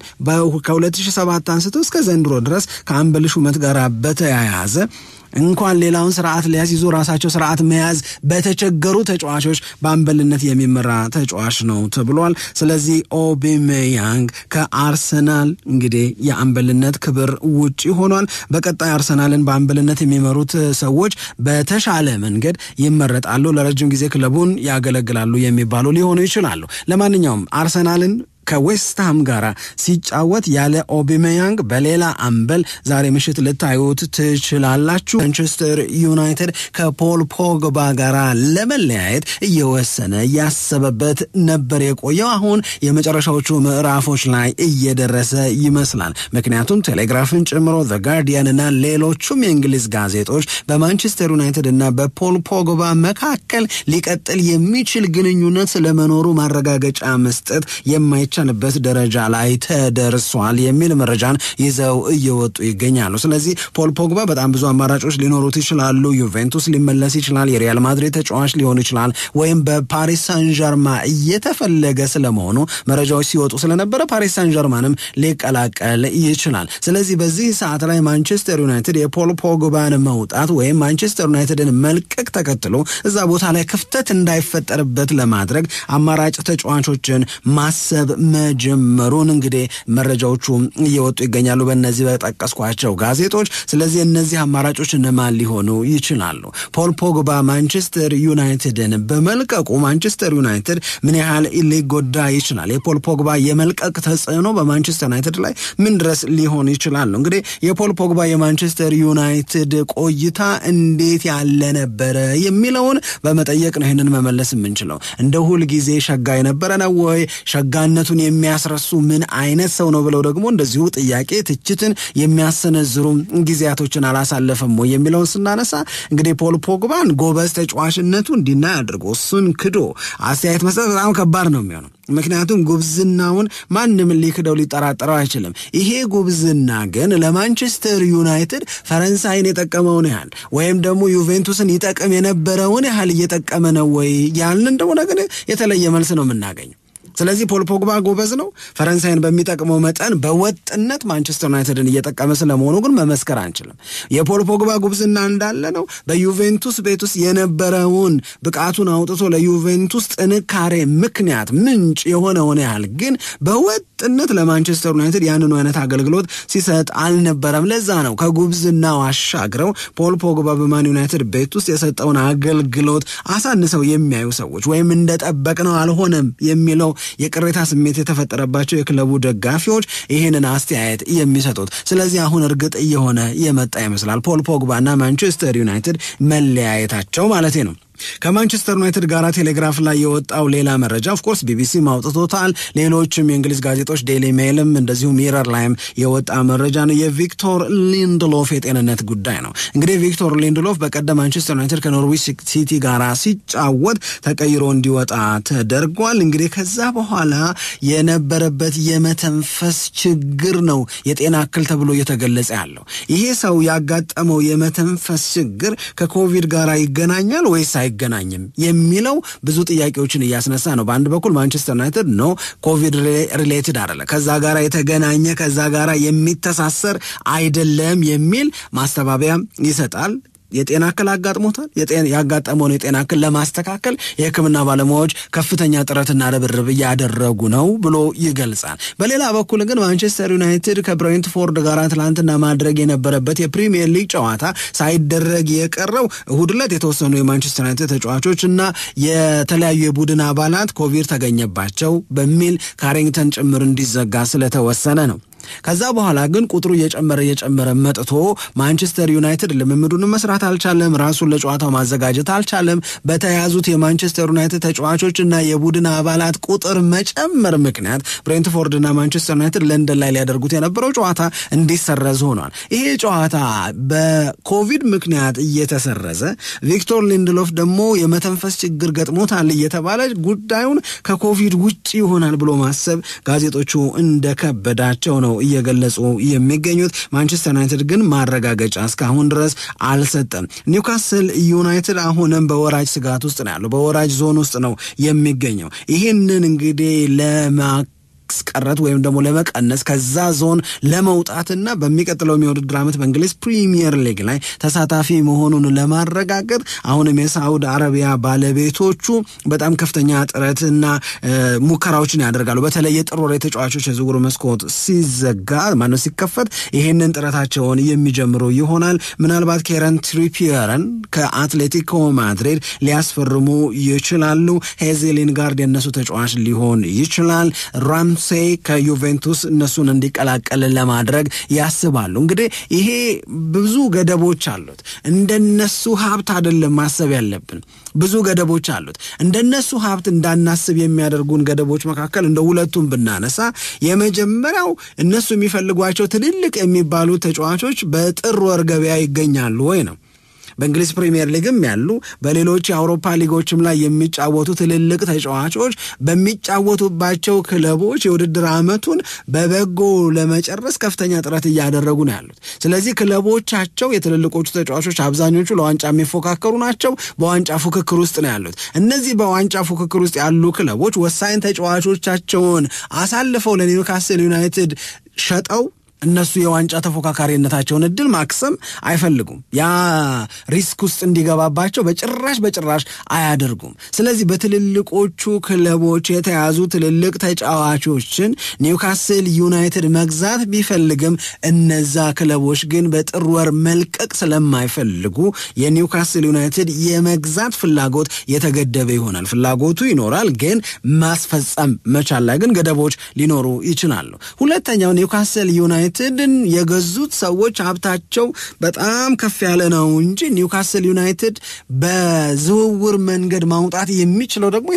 ከ2007 አንስቶ እስከ ዘንድሮ ድረስ ከአምበል ሹመት ጋር በተያያዘ እንኳን ሌላውን ስርዓት ሊያስይዙ ራሳቸው ስርዓት መያዝ በተቸገሩ ተጫዋቾች በአምበልነት የሚመራ ተጫዋች ነው ተብሏል። ስለዚህ ኦቤሜያንግ ከአርሰናል እንግዲህ የአምበልነት ክብር ውጪ ሆኗል። በቀጣይ አርሰናልን በአምበልነት የሚመሩት ሰዎች በተሻለ መንገድ ይመረጣሉ፣ ለረጅም ጊዜ ክለቡን ያገለግላሉ የሚባሉ ሊሆኑ ይችላሉ። ለማንኛውም አርሰናልን ከዌስትሃም ጋር ሲጫወት ያለ ኦቢሜያንግ በሌላ አምበል ዛሬ ምሽት ልታዩት ትችላላችሁ። ማንቸስተር ዩናይትድ ከፖል ፖግባ ጋር ለመለያየት እየወሰነ እያሰበበት ነበር የቆየው። አሁን የመጨረሻዎቹ ምዕራፎች ላይ እየደረሰ ይመስላል። ምክንያቱም ቴሌግራፍን ጨምሮ ዘ ጋርዲያን እና ሌሎቹም የእንግሊዝ ጋዜጦች በማንቸስተር ዩናይትድ እና በፖል ፖግባ መካከል ሊቀጥል የሚችል ግንኙነት ስለመኖሩ ማረጋገጫ መስጠት የማይቻልበት ደረጃ ላይ ተደርሷል የሚል መረጃን ይዘው እየወጡ ይገኛሉ። ስለዚህ ፖል ፖግባ በጣም ብዙ አማራጮች ሊኖሩት ይችላሉ። ዩቬንቱስ ሊመለስ ይችላል። የሪያል ማድሪድ ተጫዋች ሊሆን ይችላል። ወይም በፓሪስ ሳን ጀርማን እየተፈለገ ስለመሆኑ መረጃዎች ሲወጡ ስለነበረ ፓሪስ ሳን ጀርማንም ሊቀላቀል ይችላል። ስለዚህ በዚህ ሰዓት ላይ ማንቸስተር ዩናይትድ የፖል ፖግባን መውጣት ወይም ማንቸስተር ዩናይትድን መልቀቅ ተከትሎ እዛ ቦታ ላይ ክፍተት እንዳይፈጠርበት ለማድረግ አማራጭ ተጫዋቾችን ማሰብ መጀመሩን እንግዲህ መረጃዎቹ እየወጡ ይገኛሉ በእነዚህ በጠቀስኳቸው ጋዜጦች። ስለዚህ እነዚህ አማራጮች እነማን ሊሆኑ ይችላሉ? ፖል ፖግባ ማንቸስተር ዩናይትድን በመልቀቁ ማንቸስተር ዩናይትድ ምን ያህል ሊጎዳ ይችላል? የፖል ፖግባ የመልቀቅ ተጽዕኖ በማንቸስተር ዩናይትድ ላይ ምን ድረስ ሊሆን ይችላል ነው እንግዲህ የፖል ፖግባ የማንቸስተር ዩናይትድ ቆይታ እንዴት ያለ ነበረ የሚለውን በመጠየቅ ነው ይህንን መመለስ የምንችለው። እንደ ሁል ጊዜ ሸጋ የነበረ ነው ወይ ሸጋነቱን የሚያስረሱ ምን አይነት ሰው ነው ብለው ደግሞ እንደዚሁ ጥያቄ ትችትን የሚያሰነዝሩ ጊዜያቶችን አላሳለፈም ወይ የሚለውን ስናነሳ እንግዲህ ፖል ፖግባን ጎበዝ ተጫዋችነቱ እንዲና አድርጎ እሱን ክዶ አስተያየት መስጠት በጣም ከባድ ነው የሚሆነው። ምክንያቱም ጉብዝናውን ማንም ሊክደው ሊጠራጠረው አይችልም። ይሄ ጉብዝና ግን ለማንቸስተር ዩናይትድ ፈረንሳይን የጠቀመውን ያህል ወይም ደግሞ ዩቬንቱስን ይጠቅም የነበረውን ያህል እየጠቀመ ነው ወይ ያልን እንደሆነ ግን የተለየ መልስ ነው የምናገኘው። ስለዚህ ፖል ፖግባ ጎበዝ ነው። ፈረንሳይን በሚጠቅመው መጠን በወጥነት ማንቸስተር ዩናይትድን እየጠቀመ ስለመሆኑ ግን መመስከር አንችልም። የፖል ፖግባ ጉብዝና እንዳለ ነው። በዩቬንቱስ ቤት ውስጥ የነበረውን ብቃቱን አውጥቶ ለዩቬንቱስ ጥንካሬ ምክንያት ምንጭ የሆነውን ያህል ግን በወጥነት ለማንቸስተር ዩናይትድ ያንኑ አይነት አገልግሎት ሲሰጥ አልነበረም። ለዛ ነው ከጉብዝናው አሻግረው ፖል ፖግባ በማን ዩናይትድ ቤት ውስጥ የሰጠውን አገልግሎት አሳንሰው የሚያዩ ሰዎች ወይም እንደጠበቅነው አልሆነም የሚለው የቅሬታ ስሜት የተፈጠረባቸው የክለቡ ደጋፊዎች ይህንን አስተያየት የሚሰጡት። ስለዚህ አሁን እርግጥ እየሆነ የመጣ ይመስላል ፖል ፖግባና ማንቸስተር ዩናይትድ መለያየታቸው ማለት ነው። ከማንቸስተር ዩናይትድ ጋር ቴሌግራፍ ላይ የወጣው ሌላ መረጃ of course ቢቢሲም አውጥቶታል። ሌሎችም የእንግሊዝ ጋዜጦች ዴይሊ ሜይልም እንደዚሁ ሚረር ላይም የወጣ መረጃ ነው። የቪክቶር ሊንድሎፍ የጤንነት ጉዳይ ነው። እንግዲህ ቪክቶር ሊንድሎፍ በቀደም ማንቸስተር ዩናይትድ ከኖርዊች ሲቲ ጋር ሲጫወት ተቀይሮ እንዲወጣ ተደርጓል። እንግዲህ ከዛ በኋላ የነበረበት የመተንፈስ ችግር ነው የጤና እክል ተብሎ እየተገለጸ ያለው። ይሄ ሰው ያጋጠመው የመተንፈስ ችግር ከኮቪድ ጋር ይገናኛል ወይስ አይገናኝም የሚለው ብዙ ጥያቄዎችን እያስነሳ ነው። በአንድ በኩል ማንቸስተር ዩናይትድ no COVID related አይደለ፣ ከዛ ጋር የተገናኘ ከዛ ጋር የሚተሳሰር አይደለም የሚል ማስተባበያ ይሰጣል። የጤና እክል አጋጥሞታል። ያጋጠመውን የጤና እክል ለማስተካከል የሕክምና ባለሙያዎች ከፍተኛ ጥረትና ርብርብ እያደረጉ ነው ብሎ ይገልጻል። በሌላ በኩል ግን ማንቸስተር ዩናይትድ ከብሬንትፎርድ ጋር ትላንትና ማድረግ የነበረበት የፕሪሚየር ሊግ ጨዋታ ሳይደረግ የቀረው እሁድ ዕለት የተወሰኑ የማንቸስተር ዩናይትድ ተጫዋቾች እና የተለያዩ የቡድን አባላት ኮቪድ ተገኘባቸው በሚል ካሪንግተን ጭምር እንዲዘጋ ስለተወሰነ ነው። ከዛ በኋላ ግን ቁጥሩ እየጨመረ እየጨመረ መጥቶ ማንቸስተር ዩናይትድ ልምምዱን መስራት አልቻለም። ራሱን ለጨዋታው ማዘጋጀት አልቻለም። በተያዙት የማንቸስተር ዩናይትድ ተጫዋቾች እና የቡድን አባላት ቁጥር መጨመር ምክንያት ብሬንትፎርድና ማንቸስተር ዩናይትድ ለንደን ላይ ሊያደርጉት የነበረው ጨዋታ እንዲሰረዝ ሆኗል። ይሄ ጨዋታ በኮቪድ ምክንያት እየተሰረዘ ቪክቶር ሊንድሎፍ ደግሞ የመተንፈስ ችግር ገጥሞታል እየተባለ ጉዳዩን ከኮቪድ ውጭ ይሆናል ብሎ ማሰብ ጋዜጦቹ እንደከበዳቸው ነው እየገለጹ የሚገኙት። ማንቸስተር ዩናይትድ ግን ማረጋገጫ እስካሁን ድረስ አልሰጠም። ኒውካስል ዩናይትድ አሁንም በወራጅ ስጋት ውስጥ ነው ያለው፣ በወራጅ ዞን ውስጥ ነው የሚገኘው። ይህንን እንግዲህ ለማ ማስቀረት ወይም ደግሞ ለመቀነስ ከዛ ዞን ለመውጣትና በሚቀጥለው የውድድር ዓመት በእንግሊዝ ፕሪሚየር ሊግ ላይ ተሳታፊ መሆኑን ለማረጋገጥ አሁንም የሳዑዲ አረቢያ ባለቤቶቹ በጣም ከፍተኛ ጥረትና ሙከራዎችን ያደርጋሉ። በተለይ የጥር ወር የተጫዋቾች የዝውውር መስኮት ሲዘጋ ማነው ሲከፈት ይህንን ጥረታቸውን የሚጀምሩ ይሆናል። ምናልባት ኬረን ትሪፒየርን ከአትሌቲኮ ማድሪድ ሊያስፈርሙ ይችላሉ። ሄዚ የነሱ ተጫዋች ሊሆን ይችላል። ራም ሴ ከዩቬንቱስ እነሱን እንዲቀላቀል ለማድረግ ያስባሉ። እንግዲህ ይሄ ብዙ ገደቦች አሉት። እንደነሱ ሀብት አይደለም ማሰብ ያለብን። ብዙ ገደቦች አሉት። እንደነሱ ሀብት እንዳናስብ የሚያደርጉን ገደቦች መካከል እንደ ሁለቱም ብናነሳ የመጀመሪያው እነሱ የሚፈልጓቸው ትልልቅ የሚባሉ ተጫዋቾች በጥር ወር ገበያ ይገኛሉ ወይ ነው። በእንግሊዝ ፕሪምየር ሊግም ያሉ በሌሎች የአውሮፓ ሊጎችም ላይ የሚጫወቱ ትልልቅ ተጫዋቾች በሚጫወቱባቸው ክለቦች የውድድር ዓመቱን በበጎ ለመጨረስ ከፍተኛ ጥረት እያደረጉ ነው ያሉት። ስለዚህ ክለቦቻቸው የትልልቆቹ ተጫዋቾች አብዛኞቹ ለዋንጫ የሚፎካከሩ ናቸው። በዋንጫ ፉክክር ውስጥ ነው ያሉት። እነዚህ በዋንጫ ፉክክር ውስጥ ያሉ ክለቦች ወሳኝ ተጫዋቾቻቸውን አሳልፈው ለኒውካስል ዩናይትድ ሸጠው እነሱ የዋንጫ ተፎካካሪነታቸውን እድል ማክሰም አይፈልጉም። ያ risk ውስጥ እንዲገባባቸው በጭራሽ በጭራሽ አያደርጉም። ስለዚህ በትልልቆቹ ክለቦች የተያዙ ትልልቅ ተጫዋቾችን ኒውካስል ዩናይትድ መግዛት ቢፈልግም እነዛ ክለቦች ግን በጥር ወር መልቀቅ ስለማይፈልጉ የኒውካስል ዩናይትድ የመግዛት ፍላጎት የተገደበ ይሆናል። ፍላጎቱ ይኖራል፣ ግን ማስፈጸም መቻል ላይ ግን ገደቦች ሊኖሩ ይችላሉ። ሁለተኛው ኒውካስል ዩናይትድ ዩናይትድን የገዙት ሰዎች ሀብታቸው በጣም ከፍ ያለ ነው እንጂ ኒውካስል ዩናይትድ በዝውውር መንገድ ማውጣት የሚችለው ደግሞ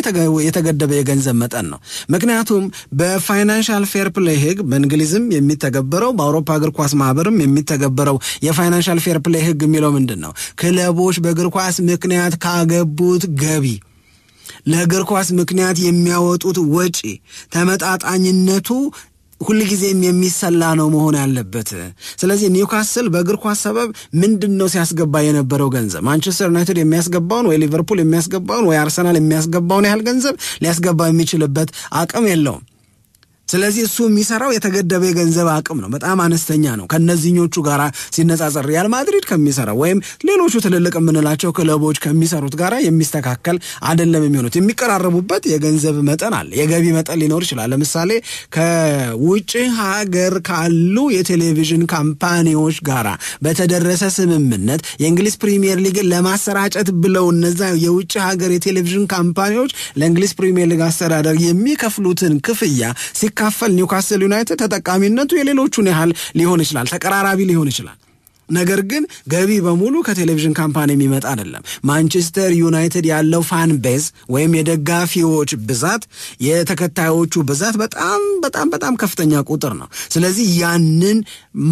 የተገደበ የገንዘብ መጠን ነው። ምክንያቱም በ Financial Fair Play ሕግ በእንግሊዝም የሚተገበረው በአውሮፓ እግር ኳስ ማህበርም የሚተገበረው የ Financial Fair Play ሕግ የሚለው ምንድን ነው? ክለቦች በእግር ኳስ ምክንያት ካገቡት ገቢ ለእግር ኳስ ምክንያት የሚያወጡት ወጪ ተመጣጣኝነቱ ሁልጊዜም የሚሰላ ነው መሆን ያለበት። ስለዚህ ኒውካስል በእግር ኳስ ሰበብ ምንድን ነው ሲያስገባ የነበረው ገንዘብ ማንቸስተር ዩናይትድ የሚያስገባውን ወይ ሊቨርፑል የሚያስገባውን ወይ አርሰናል የሚያስገባውን ያህል ገንዘብ ሊያስገባ የሚችልበት አቅም የለውም። ስለዚህ እሱ የሚሰራው የተገደበ የገንዘብ አቅም ነው። በጣም አነስተኛ ነው ከነዚህኞቹ ጋር ሲነጻጸር ሪያል ማድሪድ ከሚሰራው ወይም ሌሎቹ ትልልቅ የምንላቸው ክለቦች ከሚሰሩት ጋር የሚስተካከል አይደለም የሚሆኑት። የሚቀራረቡበት የገንዘብ መጠን አለ፣ የገቢ መጠን ሊኖር ይችላል። ለምሳሌ ከውጭ ሀገር ካሉ የቴሌቪዥን company ዎች ጋር በተደረሰ ስምምነት የእንግሊዝ ፕሪሚየር ሊግን ለማሰራጨት ብለው እነዛ የውጭ ሀገር የቴሌቪዥን company ዎች ለእንግሊዝ ፕሪሚየር ሊግ አስተዳደር የሚከፍሉትን ክፍያ ሲካፈል ኒውካስል ዩናይትድ ተጠቃሚነቱ የሌሎቹን ያህል ሊሆን ይችላል፣ ተቀራራቢ ሊሆን ይችላል። ነገር ግን ገቢ በሙሉ ከቴሌቪዥን company የሚመጣ አይደለም። ማንቸስተር ዩናይትድ ያለው fan base ወይም የደጋፊዎች ብዛት፣ የተከታዮቹ ብዛት በጣም በጣም በጣም ከፍተኛ ቁጥር ነው። ስለዚህ ያንን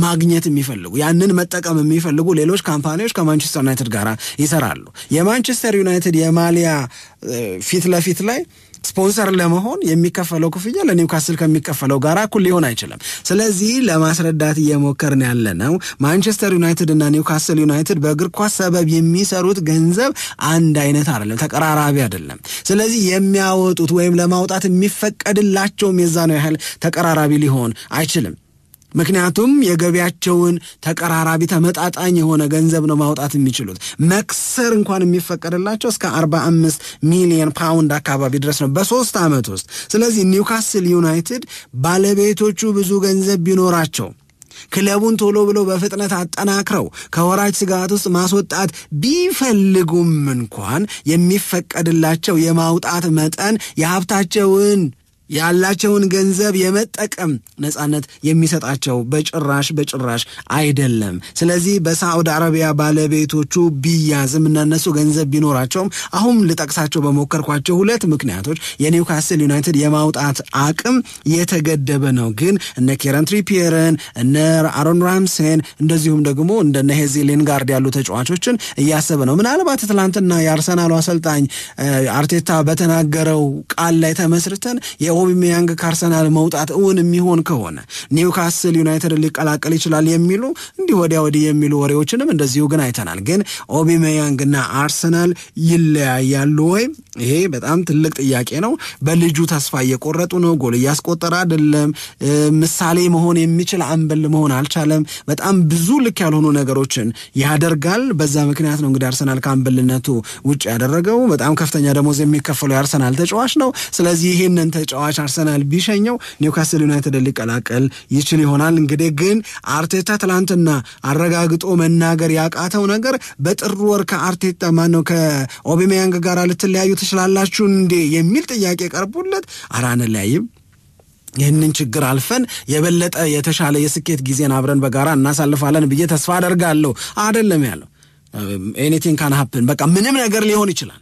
ማግኘት የሚፈልጉ ያንን መጠቀም የሚፈልጉ ሌሎች company ዎች ከማንቸስተር ዩናይትድ ጋር ይሰራሉ። የማንቸስተር ዩናይትድ የማሊያ ፊት ለፊት ላይ ስፖንሰር ለመሆን የሚከፈለው ክፍያ ለኒውካስል ከሚከፈለው ጋር እኩል ሊሆን አይችልም። ስለዚህ ለማስረዳት እየሞከርን ያለ ነው ማንቸስተር ዩናይትድ እና ኒውካስል ዩናይትድ በእግር ኳስ ሰበብ የሚሰሩት ገንዘብ አንድ አይነት አይደለም፣ ተቀራራቢ አይደለም። ስለዚህ የሚያወጡት ወይም ለማውጣት የሚፈቀድላቸውም የዛ ነው ያህል ተቀራራቢ ሊሆን አይችልም። ምክንያቱም የገቢያቸውን ተቀራራቢ ተመጣጣኝ የሆነ ገንዘብ ነው ማውጣት የሚችሉት። መክሰር እንኳን የሚፈቀድላቸው እስከ 45 ሚሊዮን ፓውንድ አካባቢ ድረስ ነው በሶስት ዓመት ውስጥ። ስለዚህ ኒውካስል ዩናይትድ ባለቤቶቹ ብዙ ገንዘብ ቢኖራቸው ክለቡን ቶሎ ብለው በፍጥነት አጠናክረው ከወራጅ ስጋት ውስጥ ማስወጣት ቢፈልጉም እንኳን የሚፈቀድላቸው የማውጣት መጠን የሀብታቸውን ያላቸውን ገንዘብ የመጠቀም ነጻነት የሚሰጣቸው በጭራሽ በጭራሽ አይደለም። ስለዚህ በሳዑዲ አረቢያ ባለቤቶቹ ቢያዝም እና ገንዘብ ቢኖራቸውም አሁን ልጠቅሳቸው በሞከርኳቸው ሁለት ምክንያቶች የኒውካስል ዩናይትድ የማውጣት አቅም የተገደበ ነው። ግን እነ ኬረን ትሪፒየርን እነ አሮን ራምሴን እንደዚሁም ደግሞ እንደነ ጄሲ ሊንጋርድ ያሉ ተጫዋቾችን እያሰበ ነው። ምናልባት ትላንትና የአርሰናሉ አሰልጣኝ አርቴታ በተናገረው ቃል ላይ ተመስርተን ኦባሜያንግ ከአርሰናል መውጣት እውን የሚሆን ከሆነ ኒውካስል ዩናይትድ ሊቀላቀል ይችላል የሚሉ እንዲህ ወዲያ ወዲህ የሚሉ ወሬዎችንም እንደዚሁ ግን አይተናል። ግን ኦቢሜያንግና አርሰናል ይለያያሉ ወይ? ይሄ በጣም ትልቅ ጥያቄ ነው። በልጁ ተስፋ እየቆረጡ ነው። ጎል እያስቆጠረ አይደለም። ምሳሌ መሆን የሚችል አምበል መሆን አልቻለም። በጣም ብዙ ልክ ያልሆኑ ነገሮችን ያደርጋል። በዛ ምክንያት ነው እንግዲህ አርሰናል ከአምበልነቱ ውጭ ያደረገው። በጣም ከፍተኛ ደሞዝ የሚከፈለው የአርሰናል ተጫዋች ነው። ስለዚህ ይህንን ተጫዋች አርሰናል ቢሸኘው ኒውካስል ዩናይትድ ሊቀላቀል ይችል ይሆናል። እንግዲህ ግን አርቴታ ትላንትና አረጋግጦ መናገር ያቃተው ነገር በጥር ወር ከአርቴታ ማነው ከኦባሜያንግ ጋር ልትለያዩ ትችላላችሁ እንዴ የሚል ጥያቄ ቀርቦለት ኧረ አንለያይም ይህንን ችግር አልፈን የበለጠ የተሻለ የስኬት ጊዜን አብረን በጋራ እናሳልፋለን ብዬ ተስፋ አደርጋለሁ አይደለም ያለው። anything can happen በቃ ምንም ነገር ሊሆን ይችላል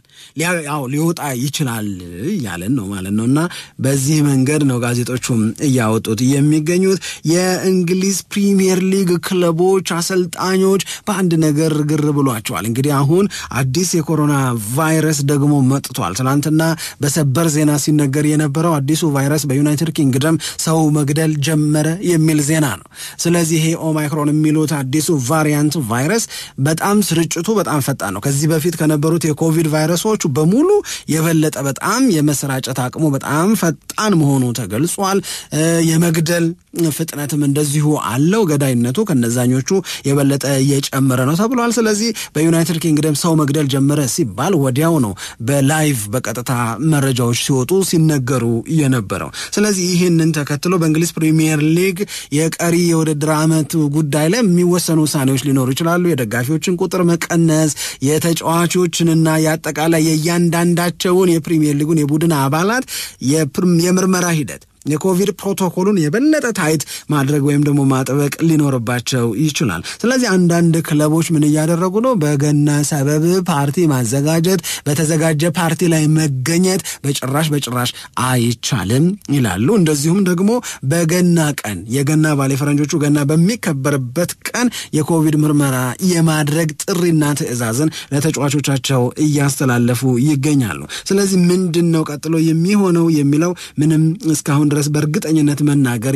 ሊወጣ ይችላል እያለን ነው ማለት ነው። እና በዚህ መንገድ ነው ጋዜጦቹም እያወጡት የሚገኙት። የእንግሊዝ ፕሪሚየር ሊግ ክለቦች አሰልጣኞች በአንድ ነገር ግር ብሏቸዋል። እንግዲህ አሁን አዲስ የኮሮና ቫይረስ ደግሞ መጥቷል። ትናንትና በሰበር ዜና ሲነገር የነበረው አዲሱ ቫይረስ በዩናይትድ ኪንግደም ሰው መግደል ጀመረ የሚል ዜና ነው። ስለዚህ ይሄ ኦማይክሮን የሚሉት አዲሱ variant ቫይረስ በጣም ስርጭቱ በጣም ፈጣን ነው። ከዚህ በፊት ከነበሩት የኮቪድ ቫይረሶች በሙሉ የበለጠ በጣም የመሰራጨት አቅሙ በጣም ፈጣን መሆኑ ተገልጿል። የመግደል ፍጥነትም እንደዚሁ አለው። ገዳይነቱ ከነዛኞቹ የበለጠ እየጨመረ ነው ተብሏል። ስለዚህ በዩናይትድ ኪንግደም ሰው መግደል ጀመረ ሲባል ወዲያው ነው በ live በቀጥታ መረጃዎች ሲወጡ ሲነገሩ የነበረው። ስለዚህ ይህንን ተከትሎ በእንግሊዝ ፕሪሚየር ሊግ የቀሪ የውድድር ዓመት ጉዳይ ላይ የሚወሰኑ ውሳኔዎች ሊኖሩ ይችላሉ። የደጋፊዎችን ቁጥር መቀነስ፣ የተጫዋቾችንና የአጠቃላይ የእያንዳንዳቸውን የፕሪሚየር ሊጉን የቡድን አባላት የምርመራ ሂደት የኮቪድ ፕሮቶኮሉን የበለጠ tight ማድረግ ወይም ደግሞ ማጥበቅ ሊኖርባቸው ይችላል። ስለዚህ አንዳንድ ክለቦች ምን እያደረጉ ነው? በገና ሰበብ ፓርቲ ማዘጋጀት፣ በተዘጋጀ ፓርቲ ላይ መገኘት በጭራሽ በጭራሽ አይቻልም ይላሉ። እንደዚሁም ደግሞ በገና ቀን የገና ባለ ፈረንጆቹ ገና በሚከበርበት ቀን የኮቪድ ምርመራ የማድረግ ጥሪና ትዕዛዝን ለተጫዋቾቻቸው እያስተላለፉ ይገኛሉ። ስለዚህ ምንድን ነው ቀጥሎ የሚሆነው የሚለው ምንም እስካሁን ድረስ በእርግጠኝነት መናገር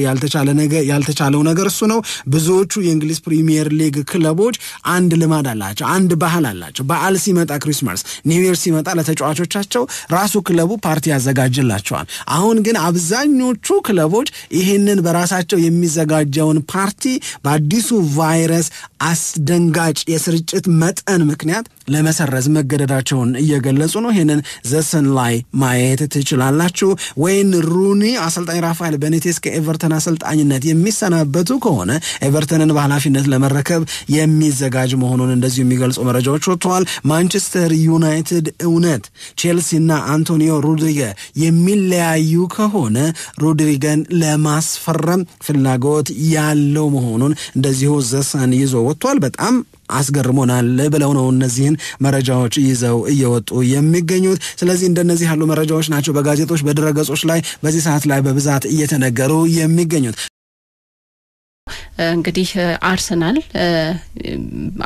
ያልተቻለው ነገር እሱ ነው። ብዙዎቹ የእንግሊዝ ፕሪሚየር ሊግ ክለቦች አንድ ልማድ አላቸው፣ አንድ ባህል አላቸው። በዓል ሲመጣ ክሪስማስ፣ New Year ሲመጣ ለተጫዋቾቻቸው ራሱ ክለቡ ፓርቲ ያዘጋጅላቸዋል። አሁን ግን አብዛኞቹ ክለቦች ይህንን በራሳቸው የሚዘጋጀውን ፓርቲ በአዲሱ ቫይረስ አስደንጋጭ የስርጭት መጠን ምክንያት ለመሰረዝ መገደዳቸውን እየገለጹ ነው። ይህንን The Sun ላይ ማየት ትችላላችሁ። ዌይን ሩኒ አሰልጣኝ ራፋኤል ቤኒቴስ ከኤቨርተን አሰልጣኝነት የሚሰናበቱ ከሆነ ኤቨርተንን በኃላፊነት ለመረከብ የሚዘጋጅ መሆኑን እንደዚሁ የሚገልጹ መረጃዎች ወጥተዋል። ማንቸስተር ዩናይትድ እውነት ቼልሲና አንቶኒዮ ሮድሪገ የሚለያዩ ከሆነ ሮድሪገን ለማስፈረም ፍላጎት ያለው መሆኑን እንደዚሁ ዘሰን ይዞ ወጥቷል። በጣም አስገርሞናል ብለው ነው እነዚህን መረጃዎች ይዘው እየወጡ የሚገኙት። ስለዚህ እንደነዚህ ያሉ መረጃዎች ናቸው በጋዜጦች በድረገጾች ላይ በዚህ ሰዓት ላይ በብዛት እየተነገሩ የሚገኙት። እንግዲህ አርሰናል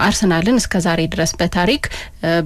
አርሰናልን እስከ ዛሬ ድረስ በታሪክ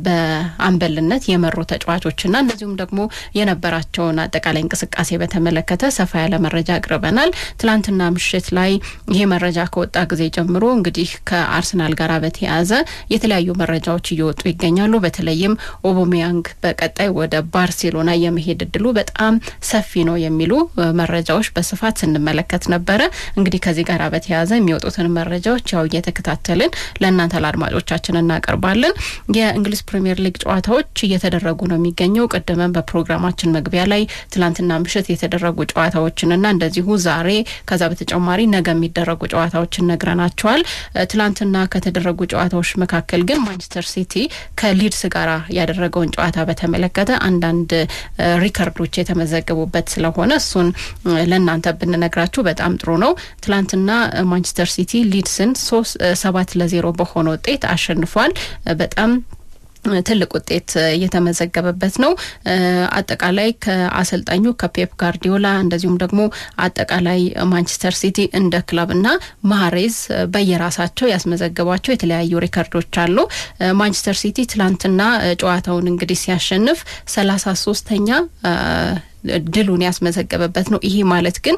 በአምበልነት የመሩ ተጫዋቾችና እንደዚሁም ደግሞ የነበራቸውን አጠቃላይ እንቅስቃሴ በተመለከተ ሰፋ ያለ መረጃ አቅርበናል። ትላንትና ምሽት ላይ ይሄ መረጃ ከወጣ ጊዜ ጀምሮ እንግዲህ ከአርሰናል ጋር በተያያዘ የተለያዩ መረጃዎች እየወጡ ይገኛሉ። በተለይም ኦቦሚያንግ በቀጣይ ወደ ባርሴሎና የመሄድ እድሉ በጣም ሰፊ ነው የሚሉ መረጃዎች በስፋት ስንመለከት ነበረ። እንግዲህ ከዚህ ጋር በተያያዘ የሚወጡትን መረጃዎች ያው እየተከታተልን ለእናንተ ለአድማጮቻችን እናቀርባለን። የእንግሊዝ ፕሪምየር ሊግ ጨዋታዎች እየተደረጉ ነው የሚገኘው። ቅድመን በፕሮግራማችን መግቢያ ላይ ትላንትና ምሽት የተደረጉ ጨዋታዎችንና እንደዚሁ ዛሬ ከዛ በተጨማሪ ነገ የሚደረጉ ጨዋታዎችን ነግረናቸዋል። ትላንትና ከተደረጉ ጨዋታዎች መካከል ግን ማንቸስተር ሲቲ ከሊድስ ጋር ያደረገውን ጨዋታ በተመለከተ አንዳንድ ሪከርዶች የተመዘገቡበት ስለሆነ እሱን ለእናንተ ብንነግራችሁ በጣም ጥሩ ነው። ትላንትና ማንቸስተር ሲቲ ሊድስን ሶስት ሰባት ለዜሮ በሆነ ውጤት አሸንፏል። በጣም ትልቅ ውጤት እየተመዘገበበት ነው። አጠቃላይ ከአሰልጣኙ ከፔፕ ጋርዲዮላ እንደዚሁም ደግሞ አጠቃላይ ማንቸስተር ሲቲ እንደ ክለብና ማሬዝ በየራሳቸው ያስመዘገቧቸው የተለያዩ ሪከርዶች አሉ። ማንቸስተር ሲቲ ትላንትና ጨዋታውን እንግዲህ ሲያሸንፍ ሰላሳ ሶስተኛ ድሉን ያስመዘገበበት ነው። ይሄ ማለት ግን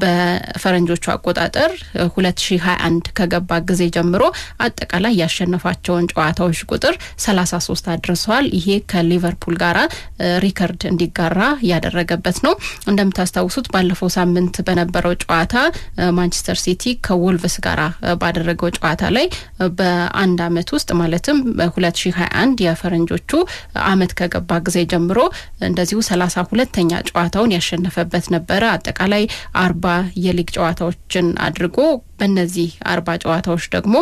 በፈረንጆቹ አቆጣጠር ሁለት ሺ ሀያ አንድ ከገባ ጊዜ ጀምሮ አጠቃላይ ያሸነፋቸውን ጨዋታዎች ቁጥር ሰላሳ ሶስት አድርሰዋል። ይሄ ከሊቨርፑል ጋራ ሪከርድ እንዲጋራ ያደረገበት ነው። እንደምታስታውሱት ባለፈው ሳምንት በነበረው ጨዋታ ማንቸስተር ሲቲ ከወልቭስ ጋራ ባደረገው ጨዋታ ላይ በአንድ አመት ውስጥ ማለትም ሁለት ሺ ሀያ አንድ የፈረንጆቹ አመት ከገባ ጊዜ ጀምሮ እንደዚሁ ሰላሳ ሁለተኛ ጨዋታውን ያሸነፈበት ነበረ። አጠቃላይ አርባ የሊግ ጨዋታዎችን አድርጎ በእነዚህ አርባ ጨዋታዎች ደግሞ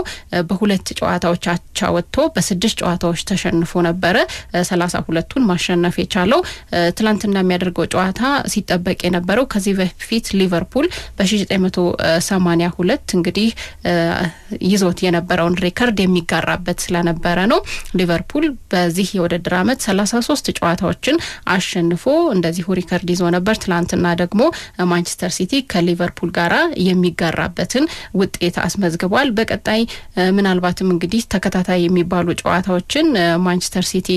በሁለት ጨዋታዎች አቻ ወጥቶ በስድስት ጨዋታዎች ተሸንፎ ነበረ ሰላሳ ሁለቱን ማሸነፍ የቻለው። ትላንትና የሚያደርገው ጨዋታ ሲጠበቅ የነበረው ከዚህ በፊት ሊቨርፑል በ1982 ሁለት እንግዲህ ይዞት የነበረውን ሪከርድ የሚጋራበት ስለነበረ ነው። ሊቨርፑል በዚህ የውድድር ሰላሳ ሶስት ጨዋታዎችን አሸንፎ እንደዚሁ ሪከርድ ይዞ ነበር። ትላንትና ደግሞ ማንቸስተር ሲቲ ከሊቨርፑል ጋራ የሚጋራበትን ውጤት አስመዝግቧል። በቀጣይ ምናልባትም እንግዲህ ተከታታይ የሚባሉ ጨዋታዎችን ማንቸስተር ሲቲ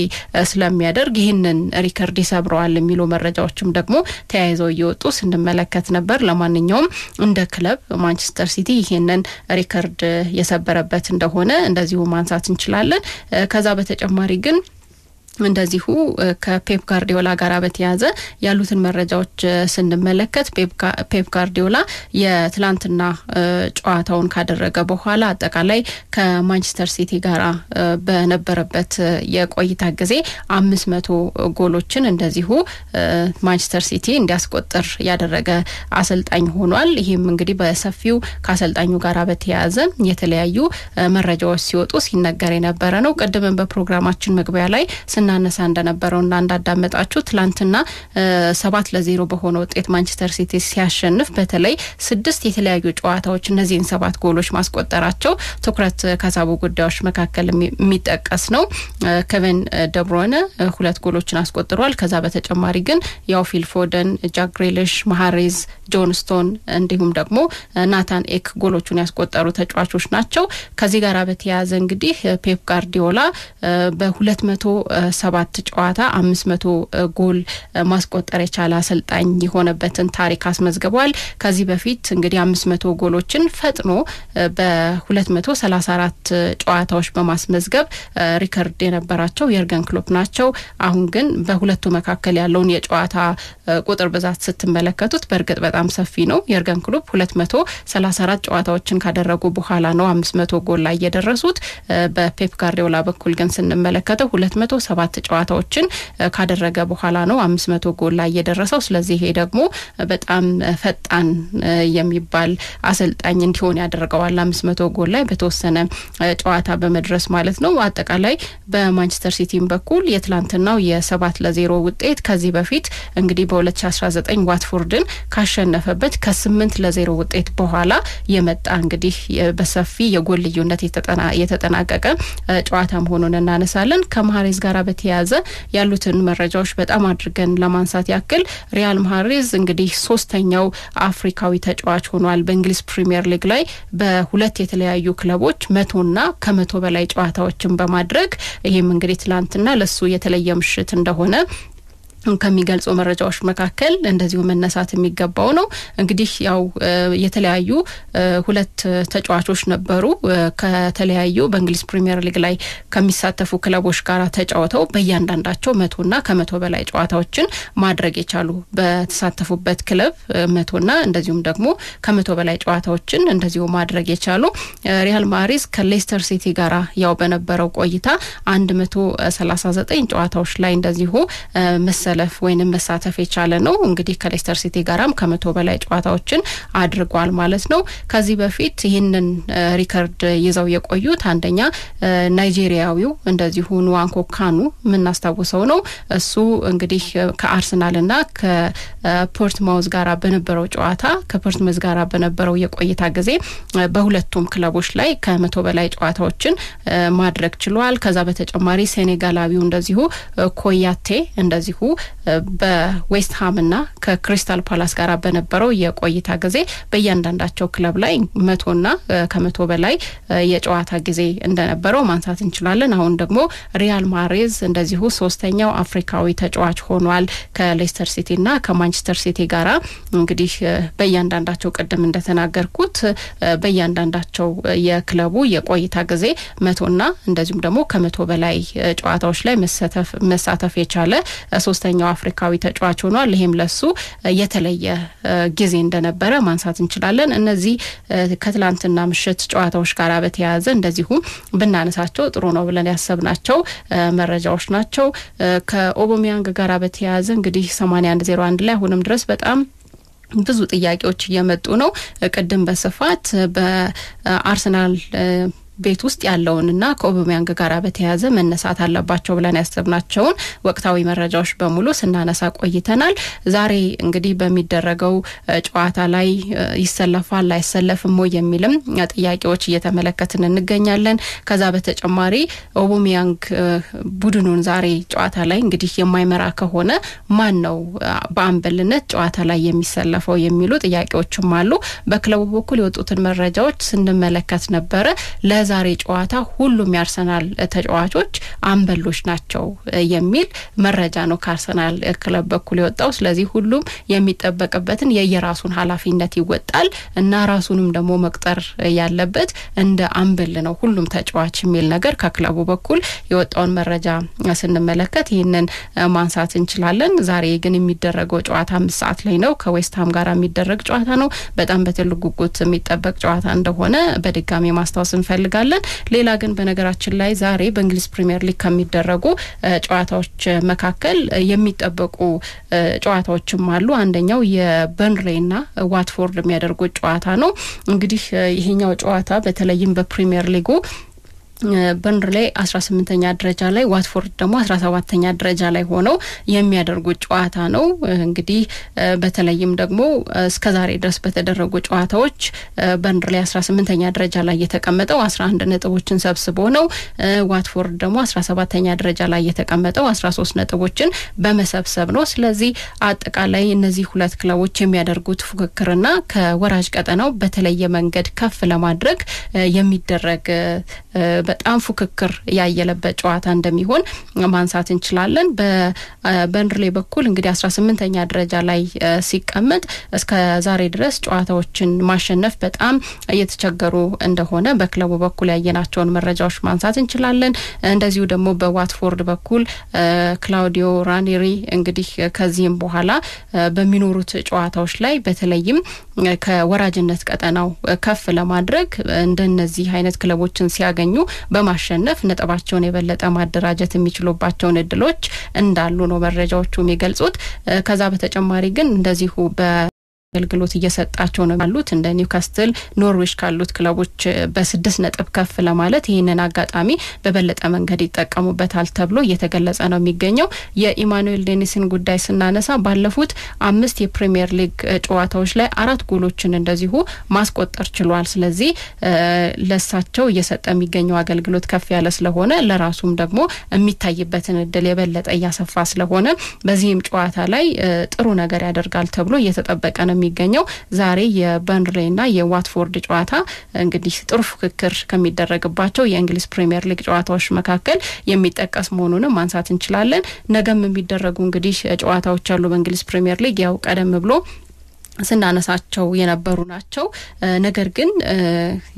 ስለሚያደርግ ይህንን ሪከርድ ይሰብረዋል የሚሉ መረጃዎችም ደግሞ ተያይዘው እየወጡ ስንመለከት ነበር። ለማንኛውም እንደ ክለብ ማንቸስተር ሲቲ ይህንን ሪከርድ የሰበረበት እንደሆነ እንደዚሁ ማንሳት እንችላለን። ከዛ በተጨማሪ ግን እንደዚሁ ከፔፕ ጋርዲዮላ ጋር በተያያዘ ያሉትን መረጃዎች ስንመለከት ፔፕ ጋርዲዮላ የትላንትና ጨዋታውን ካደረገ በኋላ አጠቃላይ ከማንቸስተር ሲቲ ጋር በነበረበት የቆይታ ጊዜ አምስት መቶ ጎሎችን እንደዚሁ ማንቸስተር ሲቲ እንዲያስቆጥር ያደረገ አሰልጣኝ ሆኗል። ይህም እንግዲህ በሰፊው ከአሰልጣኙ ጋር በተያያዘ የተለያዩ መረጃዎች ሲወጡ ሲነገር የነበረ ነው። ቅድምን በፕሮግራማችን መግቢያ ላይ ስናነሳ እንደነበረውና እንዳዳመጣችሁ ትላንትና ሰባት ለዜሮ በሆነ ውጤት ማንቸስተር ሲቲ ሲያሸንፍ በተለይ ስድስት የተለያዩ ተጫዋቾች እነዚህን ሰባት ጎሎች ማስቆጠራቸው ትኩረት ከሳቡ ጉዳዮች መካከል የሚጠቀስ ነው። ኬቨን ደብሮይነ ሁለት ጎሎችን አስቆጥሯል። ከዛ በተጨማሪ ግን ያው ፊል ፎደን፣ ጃክ ግሬሊሽ፣ ማህሬዝ፣ ጆን ስቶንስ እንዲሁም ደግሞ ናታን አኬ ጎሎቹን ያስቆጠሩ ተጫዋቾች ናቸው። ከዚህ ጋር በተያያዘ እንግዲህ ፔፕ ጋርዲዮላ በሁለት መቶ ሰባት ጨዋታ አምስት መቶ ጎል ማስቆጠር የቻለ አሰልጣኝ የሆነበትን ታሪክ አስመዝግቧል። ከዚህ በፊት እንግዲህ አምስት መቶ ጎሎችን ፈጥኖ በሁለት መቶ ሰላሳ አራት ጨዋታዎች በማስመዝገብ ሪከርድ የነበራቸው የርገን ክሎፕ ናቸው። አሁን ግን በሁለቱ መካከል ያለውን የጨዋታ ቁጥር ብዛት ስትመለከቱት በእርግጥ በጣም ሰፊ ነው። የርገን ክሎፕ ሁለት መቶ ሰላሳ አራት ጨዋታዎችን ካደረጉ በኋላ ነው አምስት መቶ ጎል ላይ የደረሱት። በፔፕ ጋርዲዮላ በኩል ግን ስንመለከተው ሁለት መቶ ሰባት ሰባት ጨዋታዎችን ካደረገ በኋላ ነው አምስት መቶ ጎል ላይ የደረሰው። ስለዚህ ይሄ ደግሞ በጣም ፈጣን የሚባል አሰልጣኝ እንዲሆን ያደርገዋል። አምስት መቶ ጎል ላይ በተወሰነ ጨዋታ በመድረስ ማለት ነው። አጠቃላይ በማንቸስተር ሲቲም በኩል የትላንትናው የሰባት ለዜሮ ውጤት ከዚህ በፊት እንግዲህ በ2019 ዋትፎርድን ካሸነፈበት ከስምንት ለዜሮ ውጤት በኋላ የመጣ እንግዲህ በሰፊ የጎል ልዩነት የተጠናቀቀ ጨዋታ መሆኑን እናነሳለን። ከማሀሬዝ ጋር በተያያዘ ያሉትን መረጃዎች በጣም አድርገን ለማንሳት ያክል ሪያል ማሀሬዝ እንግዲህ ሶስተኛው አፍሪካዊ ተጫዋች ሆኗል። በእንግሊዝ ፕሪምየር ሊግ ላይ በሁለት የተለያዩ ክለቦች መቶና ከመቶ በላይ ጨዋታዎችን በማድረግ ይህም እንግዲህ ትላንትና ለሱ የተለየ ምሽት እንደሆነ ከሚገልጹ መረጃዎች መካከል እንደዚሁ መነሳት የሚገባው ነው። እንግዲህ ያው የተለያዩ ሁለት ተጫዋቾች ነበሩ ከተለያዩ በእንግሊዝ ፕሪምየር ሊግ ላይ ከሚሳተፉ ክለቦች ጋር ተጫውተው በእያንዳንዳቸው መቶና ከመቶ በላይ ጨዋታዎችን ማድረግ የቻሉ በተሳተፉበት ክለብ መቶና እንደዚሁም ደግሞ ከመቶ በላይ ጨዋታዎችን እንደዚሁ ማድረግ የቻሉ ሪያል ማሪዝ ከሌስተር ሲቲ ጋራ ያው በነበረው ቆይታ አንድ መቶ ሰላሳ ዘጠኝ ጨዋታዎች ላይ እንደዚሁ መሰ መሰለፍ ወይንም መሳተፍ የቻለ ነው። እንግዲህ ከሌስተር ሲቲ ጋራም ከመቶ በላይ ጨዋታዎችን አድርጓል ማለት ነው። ከዚህ በፊት ይህንን ሪከርድ ይዘው የቆዩት አንደኛ ናይጄሪያዊው እንደዚሁ ንዋንኮ ካኑ የምናስታውሰው ነው። እሱ እንግዲህ ከአርሰናልና ከፖርትማውዝ ጋራ በነበረው ጨዋታ ከፖርትማውዝ ጋራ በነበረው የቆይታ ጊዜ በሁለቱም ክለቦች ላይ ከመቶ በላይ ጨዋታዎችን ማድረግ ችሏል። ከዛ በተጨማሪ ሴኔጋላዊው እንደዚሁ ኮያቴ እንደዚሁ በዌስትሃምና ከክሪስታል ፓላስ ጋር በነበረው የቆይታ ጊዜ በእያንዳንዳቸው ክለብ ላይ መቶና ከመቶ በላይ የጨዋታ ጊዜ እንደነበረው ማንሳት እንችላለን። አሁን ደግሞ ሪያል ማሬዝ እንደዚሁ ሶስተኛው አፍሪካዊ ተጫዋች ሆኗል። ከሌስተር ሲቲና ከማንቸስተር ሲቲ ጋራ እንግዲህ በእያንዳንዳቸው ቅድም እንደተናገርኩት በእያንዳንዳቸው የክለቡ የቆይታ ጊዜ መቶና እንደዚሁም ደግሞ ከመቶ በላይ ጨዋታዎች ላይ መሳተፍ የቻለ ሶስተኛው አፍሪካዊ ተጫዋች ሆኗል። ይሄም ለሱ የተለየ ጊዜ እንደነበረ ማንሳት እንችላለን። እነዚህ ከትላንትና ምሽት ጨዋታዎች ጋር በተያያዘ እንደዚሁ ብናነሳቸው ጥሩ ነው ብለን ያሰብናቸው መረጃዎች ናቸው። ከኦቦሚያንግ ጋር በተያያዘ እንግዲህ ሰማኒያ አንድ ዜሮ አንድ ላይ አሁንም ድረስ በጣም ብዙ ጥያቄዎች እየመጡ ነው። ቅድም በስፋት በአርሰናል ቤት ውስጥ ያለውንና ከኦባሚያንግ ጋር በተያያዘ መነሳት አለባቸው ብለን ያሰብናቸውን ወቅታዊ መረጃዎች በሙሉ ስናነሳ ቆይተናል። ዛሬ እንግዲህ በሚደረገው ጨዋታ ላይ ይሰለፋል አይሰለፍም ወይ የሚልም ጥያቄዎች እየተመለከትን እንገኛለን። ከዛ በተጨማሪ ኦባሚያንግ ቡድኑን ዛሬ ጨዋታ ላይ እንግዲህ የማይመራ ከሆነ ማን ነው በአምበልነት ጨዋታ ላይ የሚሰለፈው የሚሉ ጥያቄዎችም አሉ። በክለቡ በኩል የወጡትን መረጃዎች ስንመለከት ነበረ ዛሬ ጨዋታ ሁሉም የአርሰናል ተጫዋቾች አምበሎች ናቸው የሚል መረጃ ነው ከአርሰናል ክለብ በኩል የወጣው። ስለዚህ ሁሉም የሚጠበቅበትን የየራሱን ኃላፊነት ይወጣል እና ራሱንም ደግሞ መቁጠር ያለበት እንደ አምበል ነው ሁሉም ተጫዋች የሚል ነገር ከክለቡ በኩል የወጣውን መረጃ ስንመለከት ይህንን ማንሳት እንችላለን። ዛሬ ግን የሚደረገው ጨዋታ አምስት ሰዓት ላይ ነው። ከዌስትሃም ጋር የሚደረግ ጨዋታ ነው። በጣም በትልቅ ጉጉት የሚጠበቅ ጨዋታ እንደሆነ በድጋሚ ማስታወስ እንፈልጋለን። ሌላ ግን በነገራችን ላይ ዛሬ በእንግሊዝ ፕሪምየር ሊግ ከሚደረጉ ጨዋታዎች መካከል የሚጠበቁ ጨዋታዎችም አሉ። አንደኛው የበርንሌይና ዋትፎርድ የሚያደርጉት ጨዋታ ነው። እንግዲህ ይሄኛው ጨዋታ በተለይም በፕሪምየር ሊጉ በርንሌ አስራ ስምንተኛ ደረጃ ላይ ዋትፎርድ ደግሞ አስራ ሰባተኛ ደረጃ ላይ ሆነው የሚያደርጉት ጨዋታ ነው። እንግዲህ በተለይም ደግሞ እስከ ዛሬ ድረስ በተደረጉ ጨዋታዎች በርንሌ አስራ ስምንተኛ ደረጃ ላይ የተቀመጠው አስራ አንድ ነጥቦችን ሰብስቦ ነው። ዋትፎርድ ደግሞ አስራ ሰባተኛ ደረጃ ላይ የተቀመጠው አስራ ሶስት ነጥቦችን በመሰብሰብ ነው። ስለዚህ አጠቃላይ እነዚህ ሁለት ክለቦች የሚያደርጉት ፉክክርና ከወራጅ ቀጠናው በተለየ መንገድ ከፍ ለማድረግ የሚደረግ በጣም ፉክክር ያየለበት ጨዋታ እንደሚሆን ማንሳት እንችላለን። በበርንሌ በኩል እንግዲህ አስራ ስምንተኛ ደረጃ ላይ ሲቀመጥ እስከ ዛሬ ድረስ ጨዋታዎችን ማሸነፍ በጣም እየተቸገሩ እንደሆነ በክለቡ በኩል ያየናቸውን መረጃዎች ማንሳት እንችላለን። እንደዚሁ ደግሞ በዋትፎርድ በኩል ክላውዲዮ ራኔሪ እንግዲህ ከዚህም በኋላ በሚኖሩት ጨዋታዎች ላይ በተለይም ከወራጅነት ቀጠናው ከፍ ለማድረግ እንደነዚህ አይነት ክለቦችን ሲያገኙ በማሸነፍ ነጥባቸውን የበለጠ ማደራጀት የሚችሉባቸውን እድሎች እንዳሉ ነው መረጃዎቹ የሚገልጹት። ከዛ በተጨማሪ ግን እንደዚሁ በ አገልግሎት እየሰጣቸው ነው ያሉት እንደ ኒውካስትል፣ ኖርዊች ካሉት ክለቦች በስድስት ነጥብ ከፍ ለማለት ይህንን አጋጣሚ በበለጠ መንገድ ይጠቀሙበታል ተብሎ እየተገለጸ ነው የሚገኘው። የኢማኑኤል ዴኒስን ጉዳይ ስናነሳ ባለፉት አምስት የፕሪሚየር ሊግ ጨዋታዎች ላይ አራት ጎሎችን እንደዚሁ ማስቆጠር ችሏል። ስለዚህ ለሳቸው እየሰጠ የሚገኘው አገልግሎት ከፍ ያለ ስለሆነ ለራሱም ደግሞ የሚታይበትን እድል የበለጠ እያሰፋ ስለሆነ በዚህም ጨዋታ ላይ ጥሩ ነገር ያደርጋል ተብሎ እየተጠበቀ ነው የሚገኘው ዛሬ የበርንሌይና የዋትፎርድ ጨዋታ እንግዲህ ጥሩ ፉክክር ከሚደረግባቸው የእንግሊዝ ፕሪምየር ሊግ ጨዋታዎች መካከል የሚጠቀስ መሆኑንም ማንሳት እንችላለን። ነገም የሚደረጉ እንግዲህ ጨዋታዎች አሉ በእንግሊዝ ፕሪምየር ሊግ ያው ቀደም ብሎ ስናነሳቸው የነበሩ ናቸው። ነገር ግን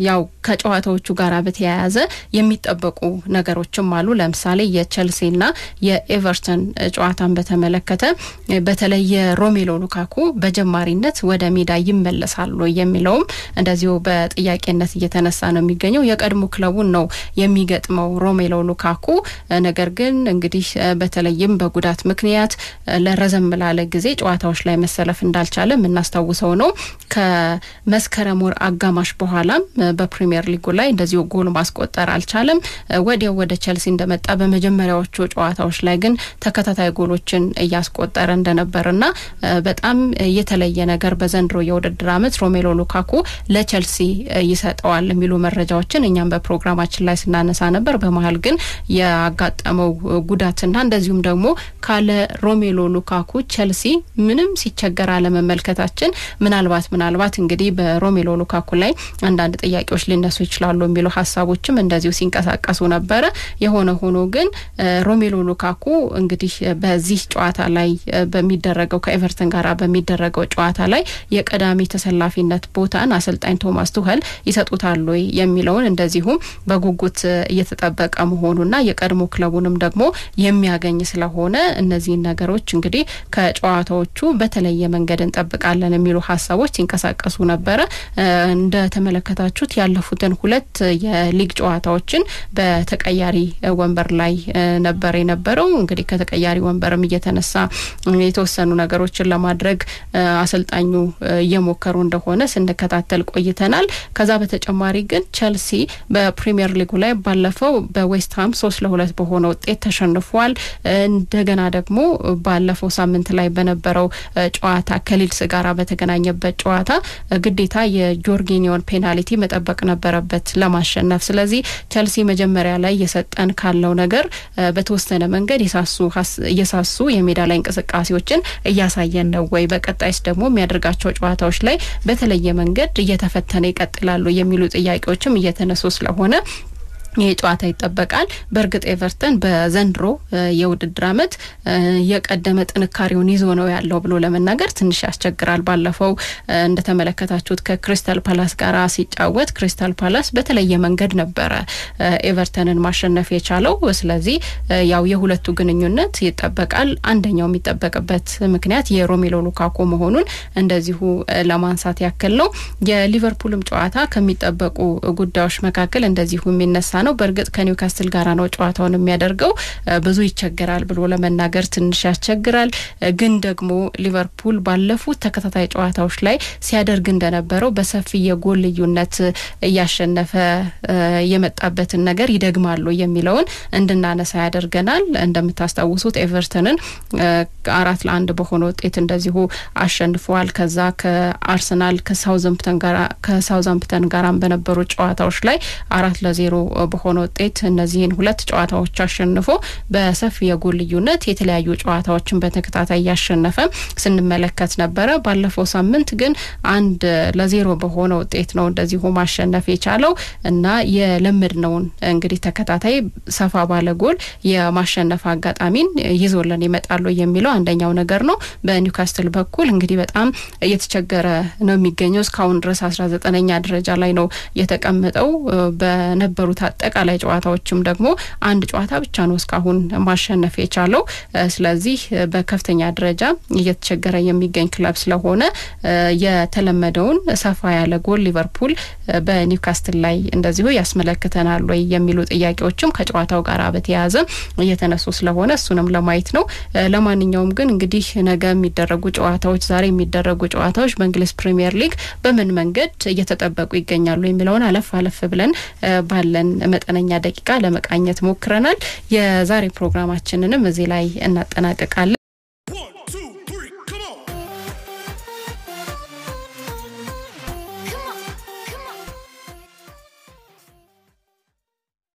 ያው ከጨዋታዎቹ ጋር በተያያዘ የሚጠበቁ ነገሮችም አሉ። ለምሳሌ የቸልሲና የኤቨርተን ጨዋታን በተመለከተ በተለይ የሮሜሎ ሉካኩ በጀማሪነት ወደ ሜዳ ይመለሳሉ የሚለውም እንደዚሁ በጥያቄነት እየተነሳ ነው የሚገኘው። የቀድሞ ክለቡን ነው የሚገጥመው ሮሜሎ ሉካኩ። ነገር ግን እንግዲህ በተለይም በጉዳት ምክንያት ለረዘም ላለ ጊዜ ጨዋታዎች ላይ መሰለፍ እንዳልቻለ የምናስታውሰው ነው። ከመስከረም ወር አጋማሽ በኋላም በፕሪሚየር ሊጉ ላይ እንደዚሁ ጎል ማስቆጠር አልቻለም። ወዲያው ወደ ቸልሲ እንደመጣ በመጀመሪያዎቹ ጨዋታዎች ላይ ግን ተከታታይ ጎሎችን እያስቆጠረ እንደነበርና በጣም የተለየ ነገር በዘንድሮ የውድድር ዓመት ሮሜሎ ሉካኩ ለቸልሲ ይሰጠዋል የሚሉ መረጃዎችን እኛም በፕሮግራማችን ላይ ስናነሳ ነበር። በመሀል ግን ያጋጠመው ጉዳትና እንደዚሁም ደግሞ ካለ ሮሜሎ ሉካኩ ቸልሲ ምንም ሲቸገር አለመመልከታችን ምናልባት ምናልባት እንግዲህ በሮሜሎ ሉካኩ ላይ አንዳንድ ጥያቄዎች ሊነሱ ይችላሉ የሚሉ ሀሳቦችም እንደዚሁ ሲንቀሳቀሱ ነበረ። የሆነ ሆኖ ግን ሮሜሎ ሉካኩ እንግዲህ በዚህ ጨዋታ ላይ በሚደረገው ከኤቨርተን ጋር በሚደረገው ጨዋታ ላይ የቀዳሚ ተሰላፊነት ቦታን አሰልጣኝ ቶማስ ቱኸል ይሰጡታል ወይ የሚለውን እንደዚሁም በጉጉት እየተጠበቀ መሆኑና የቀድሞ ክለቡንም ደግሞ የሚያገኝ ስለሆነ እነዚህን ነገሮች እንግዲህ ከጨዋታዎቹ በተለየ መንገድ እንጠብቃለን የሚሉ ሀሳቦች ሲንቀሳቀሱ ነበረ። እንደተመለከታችሁት ያለፉትን ሁለት የሊግ ጨዋታዎችን በተቀያሪ ወንበር ላይ ነበር የነበረው። እንግዲህ ከተቀያሪ ወንበርም እየተነሳ የተወሰኑ ነገሮችን ለማድረግ አሰልጣኙ እየሞከሩ እንደሆነ ስንከታተል ቆይተናል። ከዛ በተጨማሪ ግን ቸልሲ በፕሪሚየር ሊጉ ላይ ባለፈው በዌስትሃም ሶስት ለሁለት በሆነ ውጤት ተሸንፏል። እንደገና ደግሞ ባለፈው ሳምንት ላይ በነበረው ጨዋታ ከሊድስ ጋራ በተገናኘበት ጨዋታ ግዴታ የጆርጊኒዮን ፔናልቲ መጠበቅ ነበረበት ለማሸነፍ። ስለዚህ ቸልሲ መጀመሪያ ላይ የሰጠን ካለው ነገር በተወሰነ መንገድ እየሳሱ የሜዳ ላይ እንቅስቃሴዎችን እያሳየን ነው ወይ? በቀጣይስ ደግሞ የሚያደርጋቸው ጨዋታዎች ላይ በተለየ መንገድ እየተፈተነ ይቀጥላሉ የሚሉ ጥያቄዎችም እየተነሱ ስለሆነ ይህ ጨዋታ ይጠበቃል። በእርግጥ ኤቨርተን በዘንድሮ የውድድር ዓመት የቀደመ ጥንካሬውን ይዞ ነው ያለው ብሎ ለመናገር ትንሽ ያስቸግራል። ባለፈው እንደተመለከታችሁት ከክሪስታል ፓላስ ጋር ሲጫወት ክሪስታል ፓላስ በተለየ መንገድ ነበረ ኤቨርተንን ማሸነፍ የቻለው። ስለዚህ ያው የሁለቱ ግንኙነት ይጠበቃል። አንደኛው የሚጠበቅበት ምክንያት የሮሜሎ ሉካኮ መሆኑን እንደዚሁ ለማንሳት ያክል ነው። የሊቨርፑልም ጨዋታ ከሚጠበቁ ጉዳዮች መካከል እንደዚሁ የሚነሳ ነው። በእርግጥ ከኒውካስትል ጋራ ነው ጨዋታውን የሚያደርገው። ብዙ ይቸገራል ብሎ ለመናገር ትንሽ ያስቸግራል። ግን ደግሞ ሊቨርፑል ባለፉት ተከታታይ ጨዋታዎች ላይ ሲያደርግ እንደነበረው በሰፊ የጎል ልዩነት እያሸነፈ የመጣበትን ነገር ይደግማሉ የሚለውን እንድናነሳ ያደርገናል። እንደምታስታውሱት ኤቨርተንን አራት ለአንድ በሆነ ውጤት እንደዚሁ አሸንፈዋል። ከዛ ከአርሰናል ከሳውዛምፕተን ጋራም በነበሩ ጨዋታዎች ላይ አራት ለዜሮ በሆነ ውጤት እነዚህን ሁለት ጨዋታዎች አሸንፎ በሰፊ የጎል ልዩነት የተለያዩ ጨዋታዎችን በተከታታይ እያሸነፈ ስንመለከት ነበረ። ባለፈው ሳምንት ግን አንድ ለዜሮ በሆነ ውጤት ነው እንደዚሁ ማሸነፍ የቻለው እና የለመድነውን እንግዲህ ተከታታይ ሰፋ ባለ ጎል የማሸነፍ አጋጣሚን ይዞልን ይመጣሉ የሚለው አንደኛው ነገር ነው። በኒውካስትል በኩል እንግዲህ በጣም እየተቸገረ ነው የሚገኘው። እስካሁን ድረስ አስራ ዘጠነኛ ደረጃ ላይ ነው የተቀመጠው በነበሩት በአጠቃላይ ጨዋታዎችም ደግሞ አንድ ጨዋታ ብቻ ነው እስካሁን ማሸነፍ የቻለው። ስለዚህ በከፍተኛ ደረጃ እየተቸገረ የሚገኝ ክለብ ስለሆነ የተለመደውን ሰፋ ያለ ጎል ሊቨርፑል በኒውካስትል ላይ እንደዚሁ ያስመለክተናል ወይ የሚሉ ጥያቄዎችም ከጨዋታው ጋር በተያያዘ እየተነሱ ስለሆነ እሱንም ለማየት ነው። ለማንኛውም ግን እንግዲህ ነገ የሚደረጉ ጨዋታዎች፣ ዛሬ የሚደረጉ ጨዋታዎች በእንግሊዝ ፕሪምየር ሊግ በምን መንገድ እየተጠበቁ ይገኛሉ የሚለውን አለፍ አለፍ ብለን ባለን መጠነኛ ደቂቃ ለመቃኘት ሞክረናል። የዛሬ ፕሮግራማችንንም እዚህ ላይ እናጠናቅቃለን።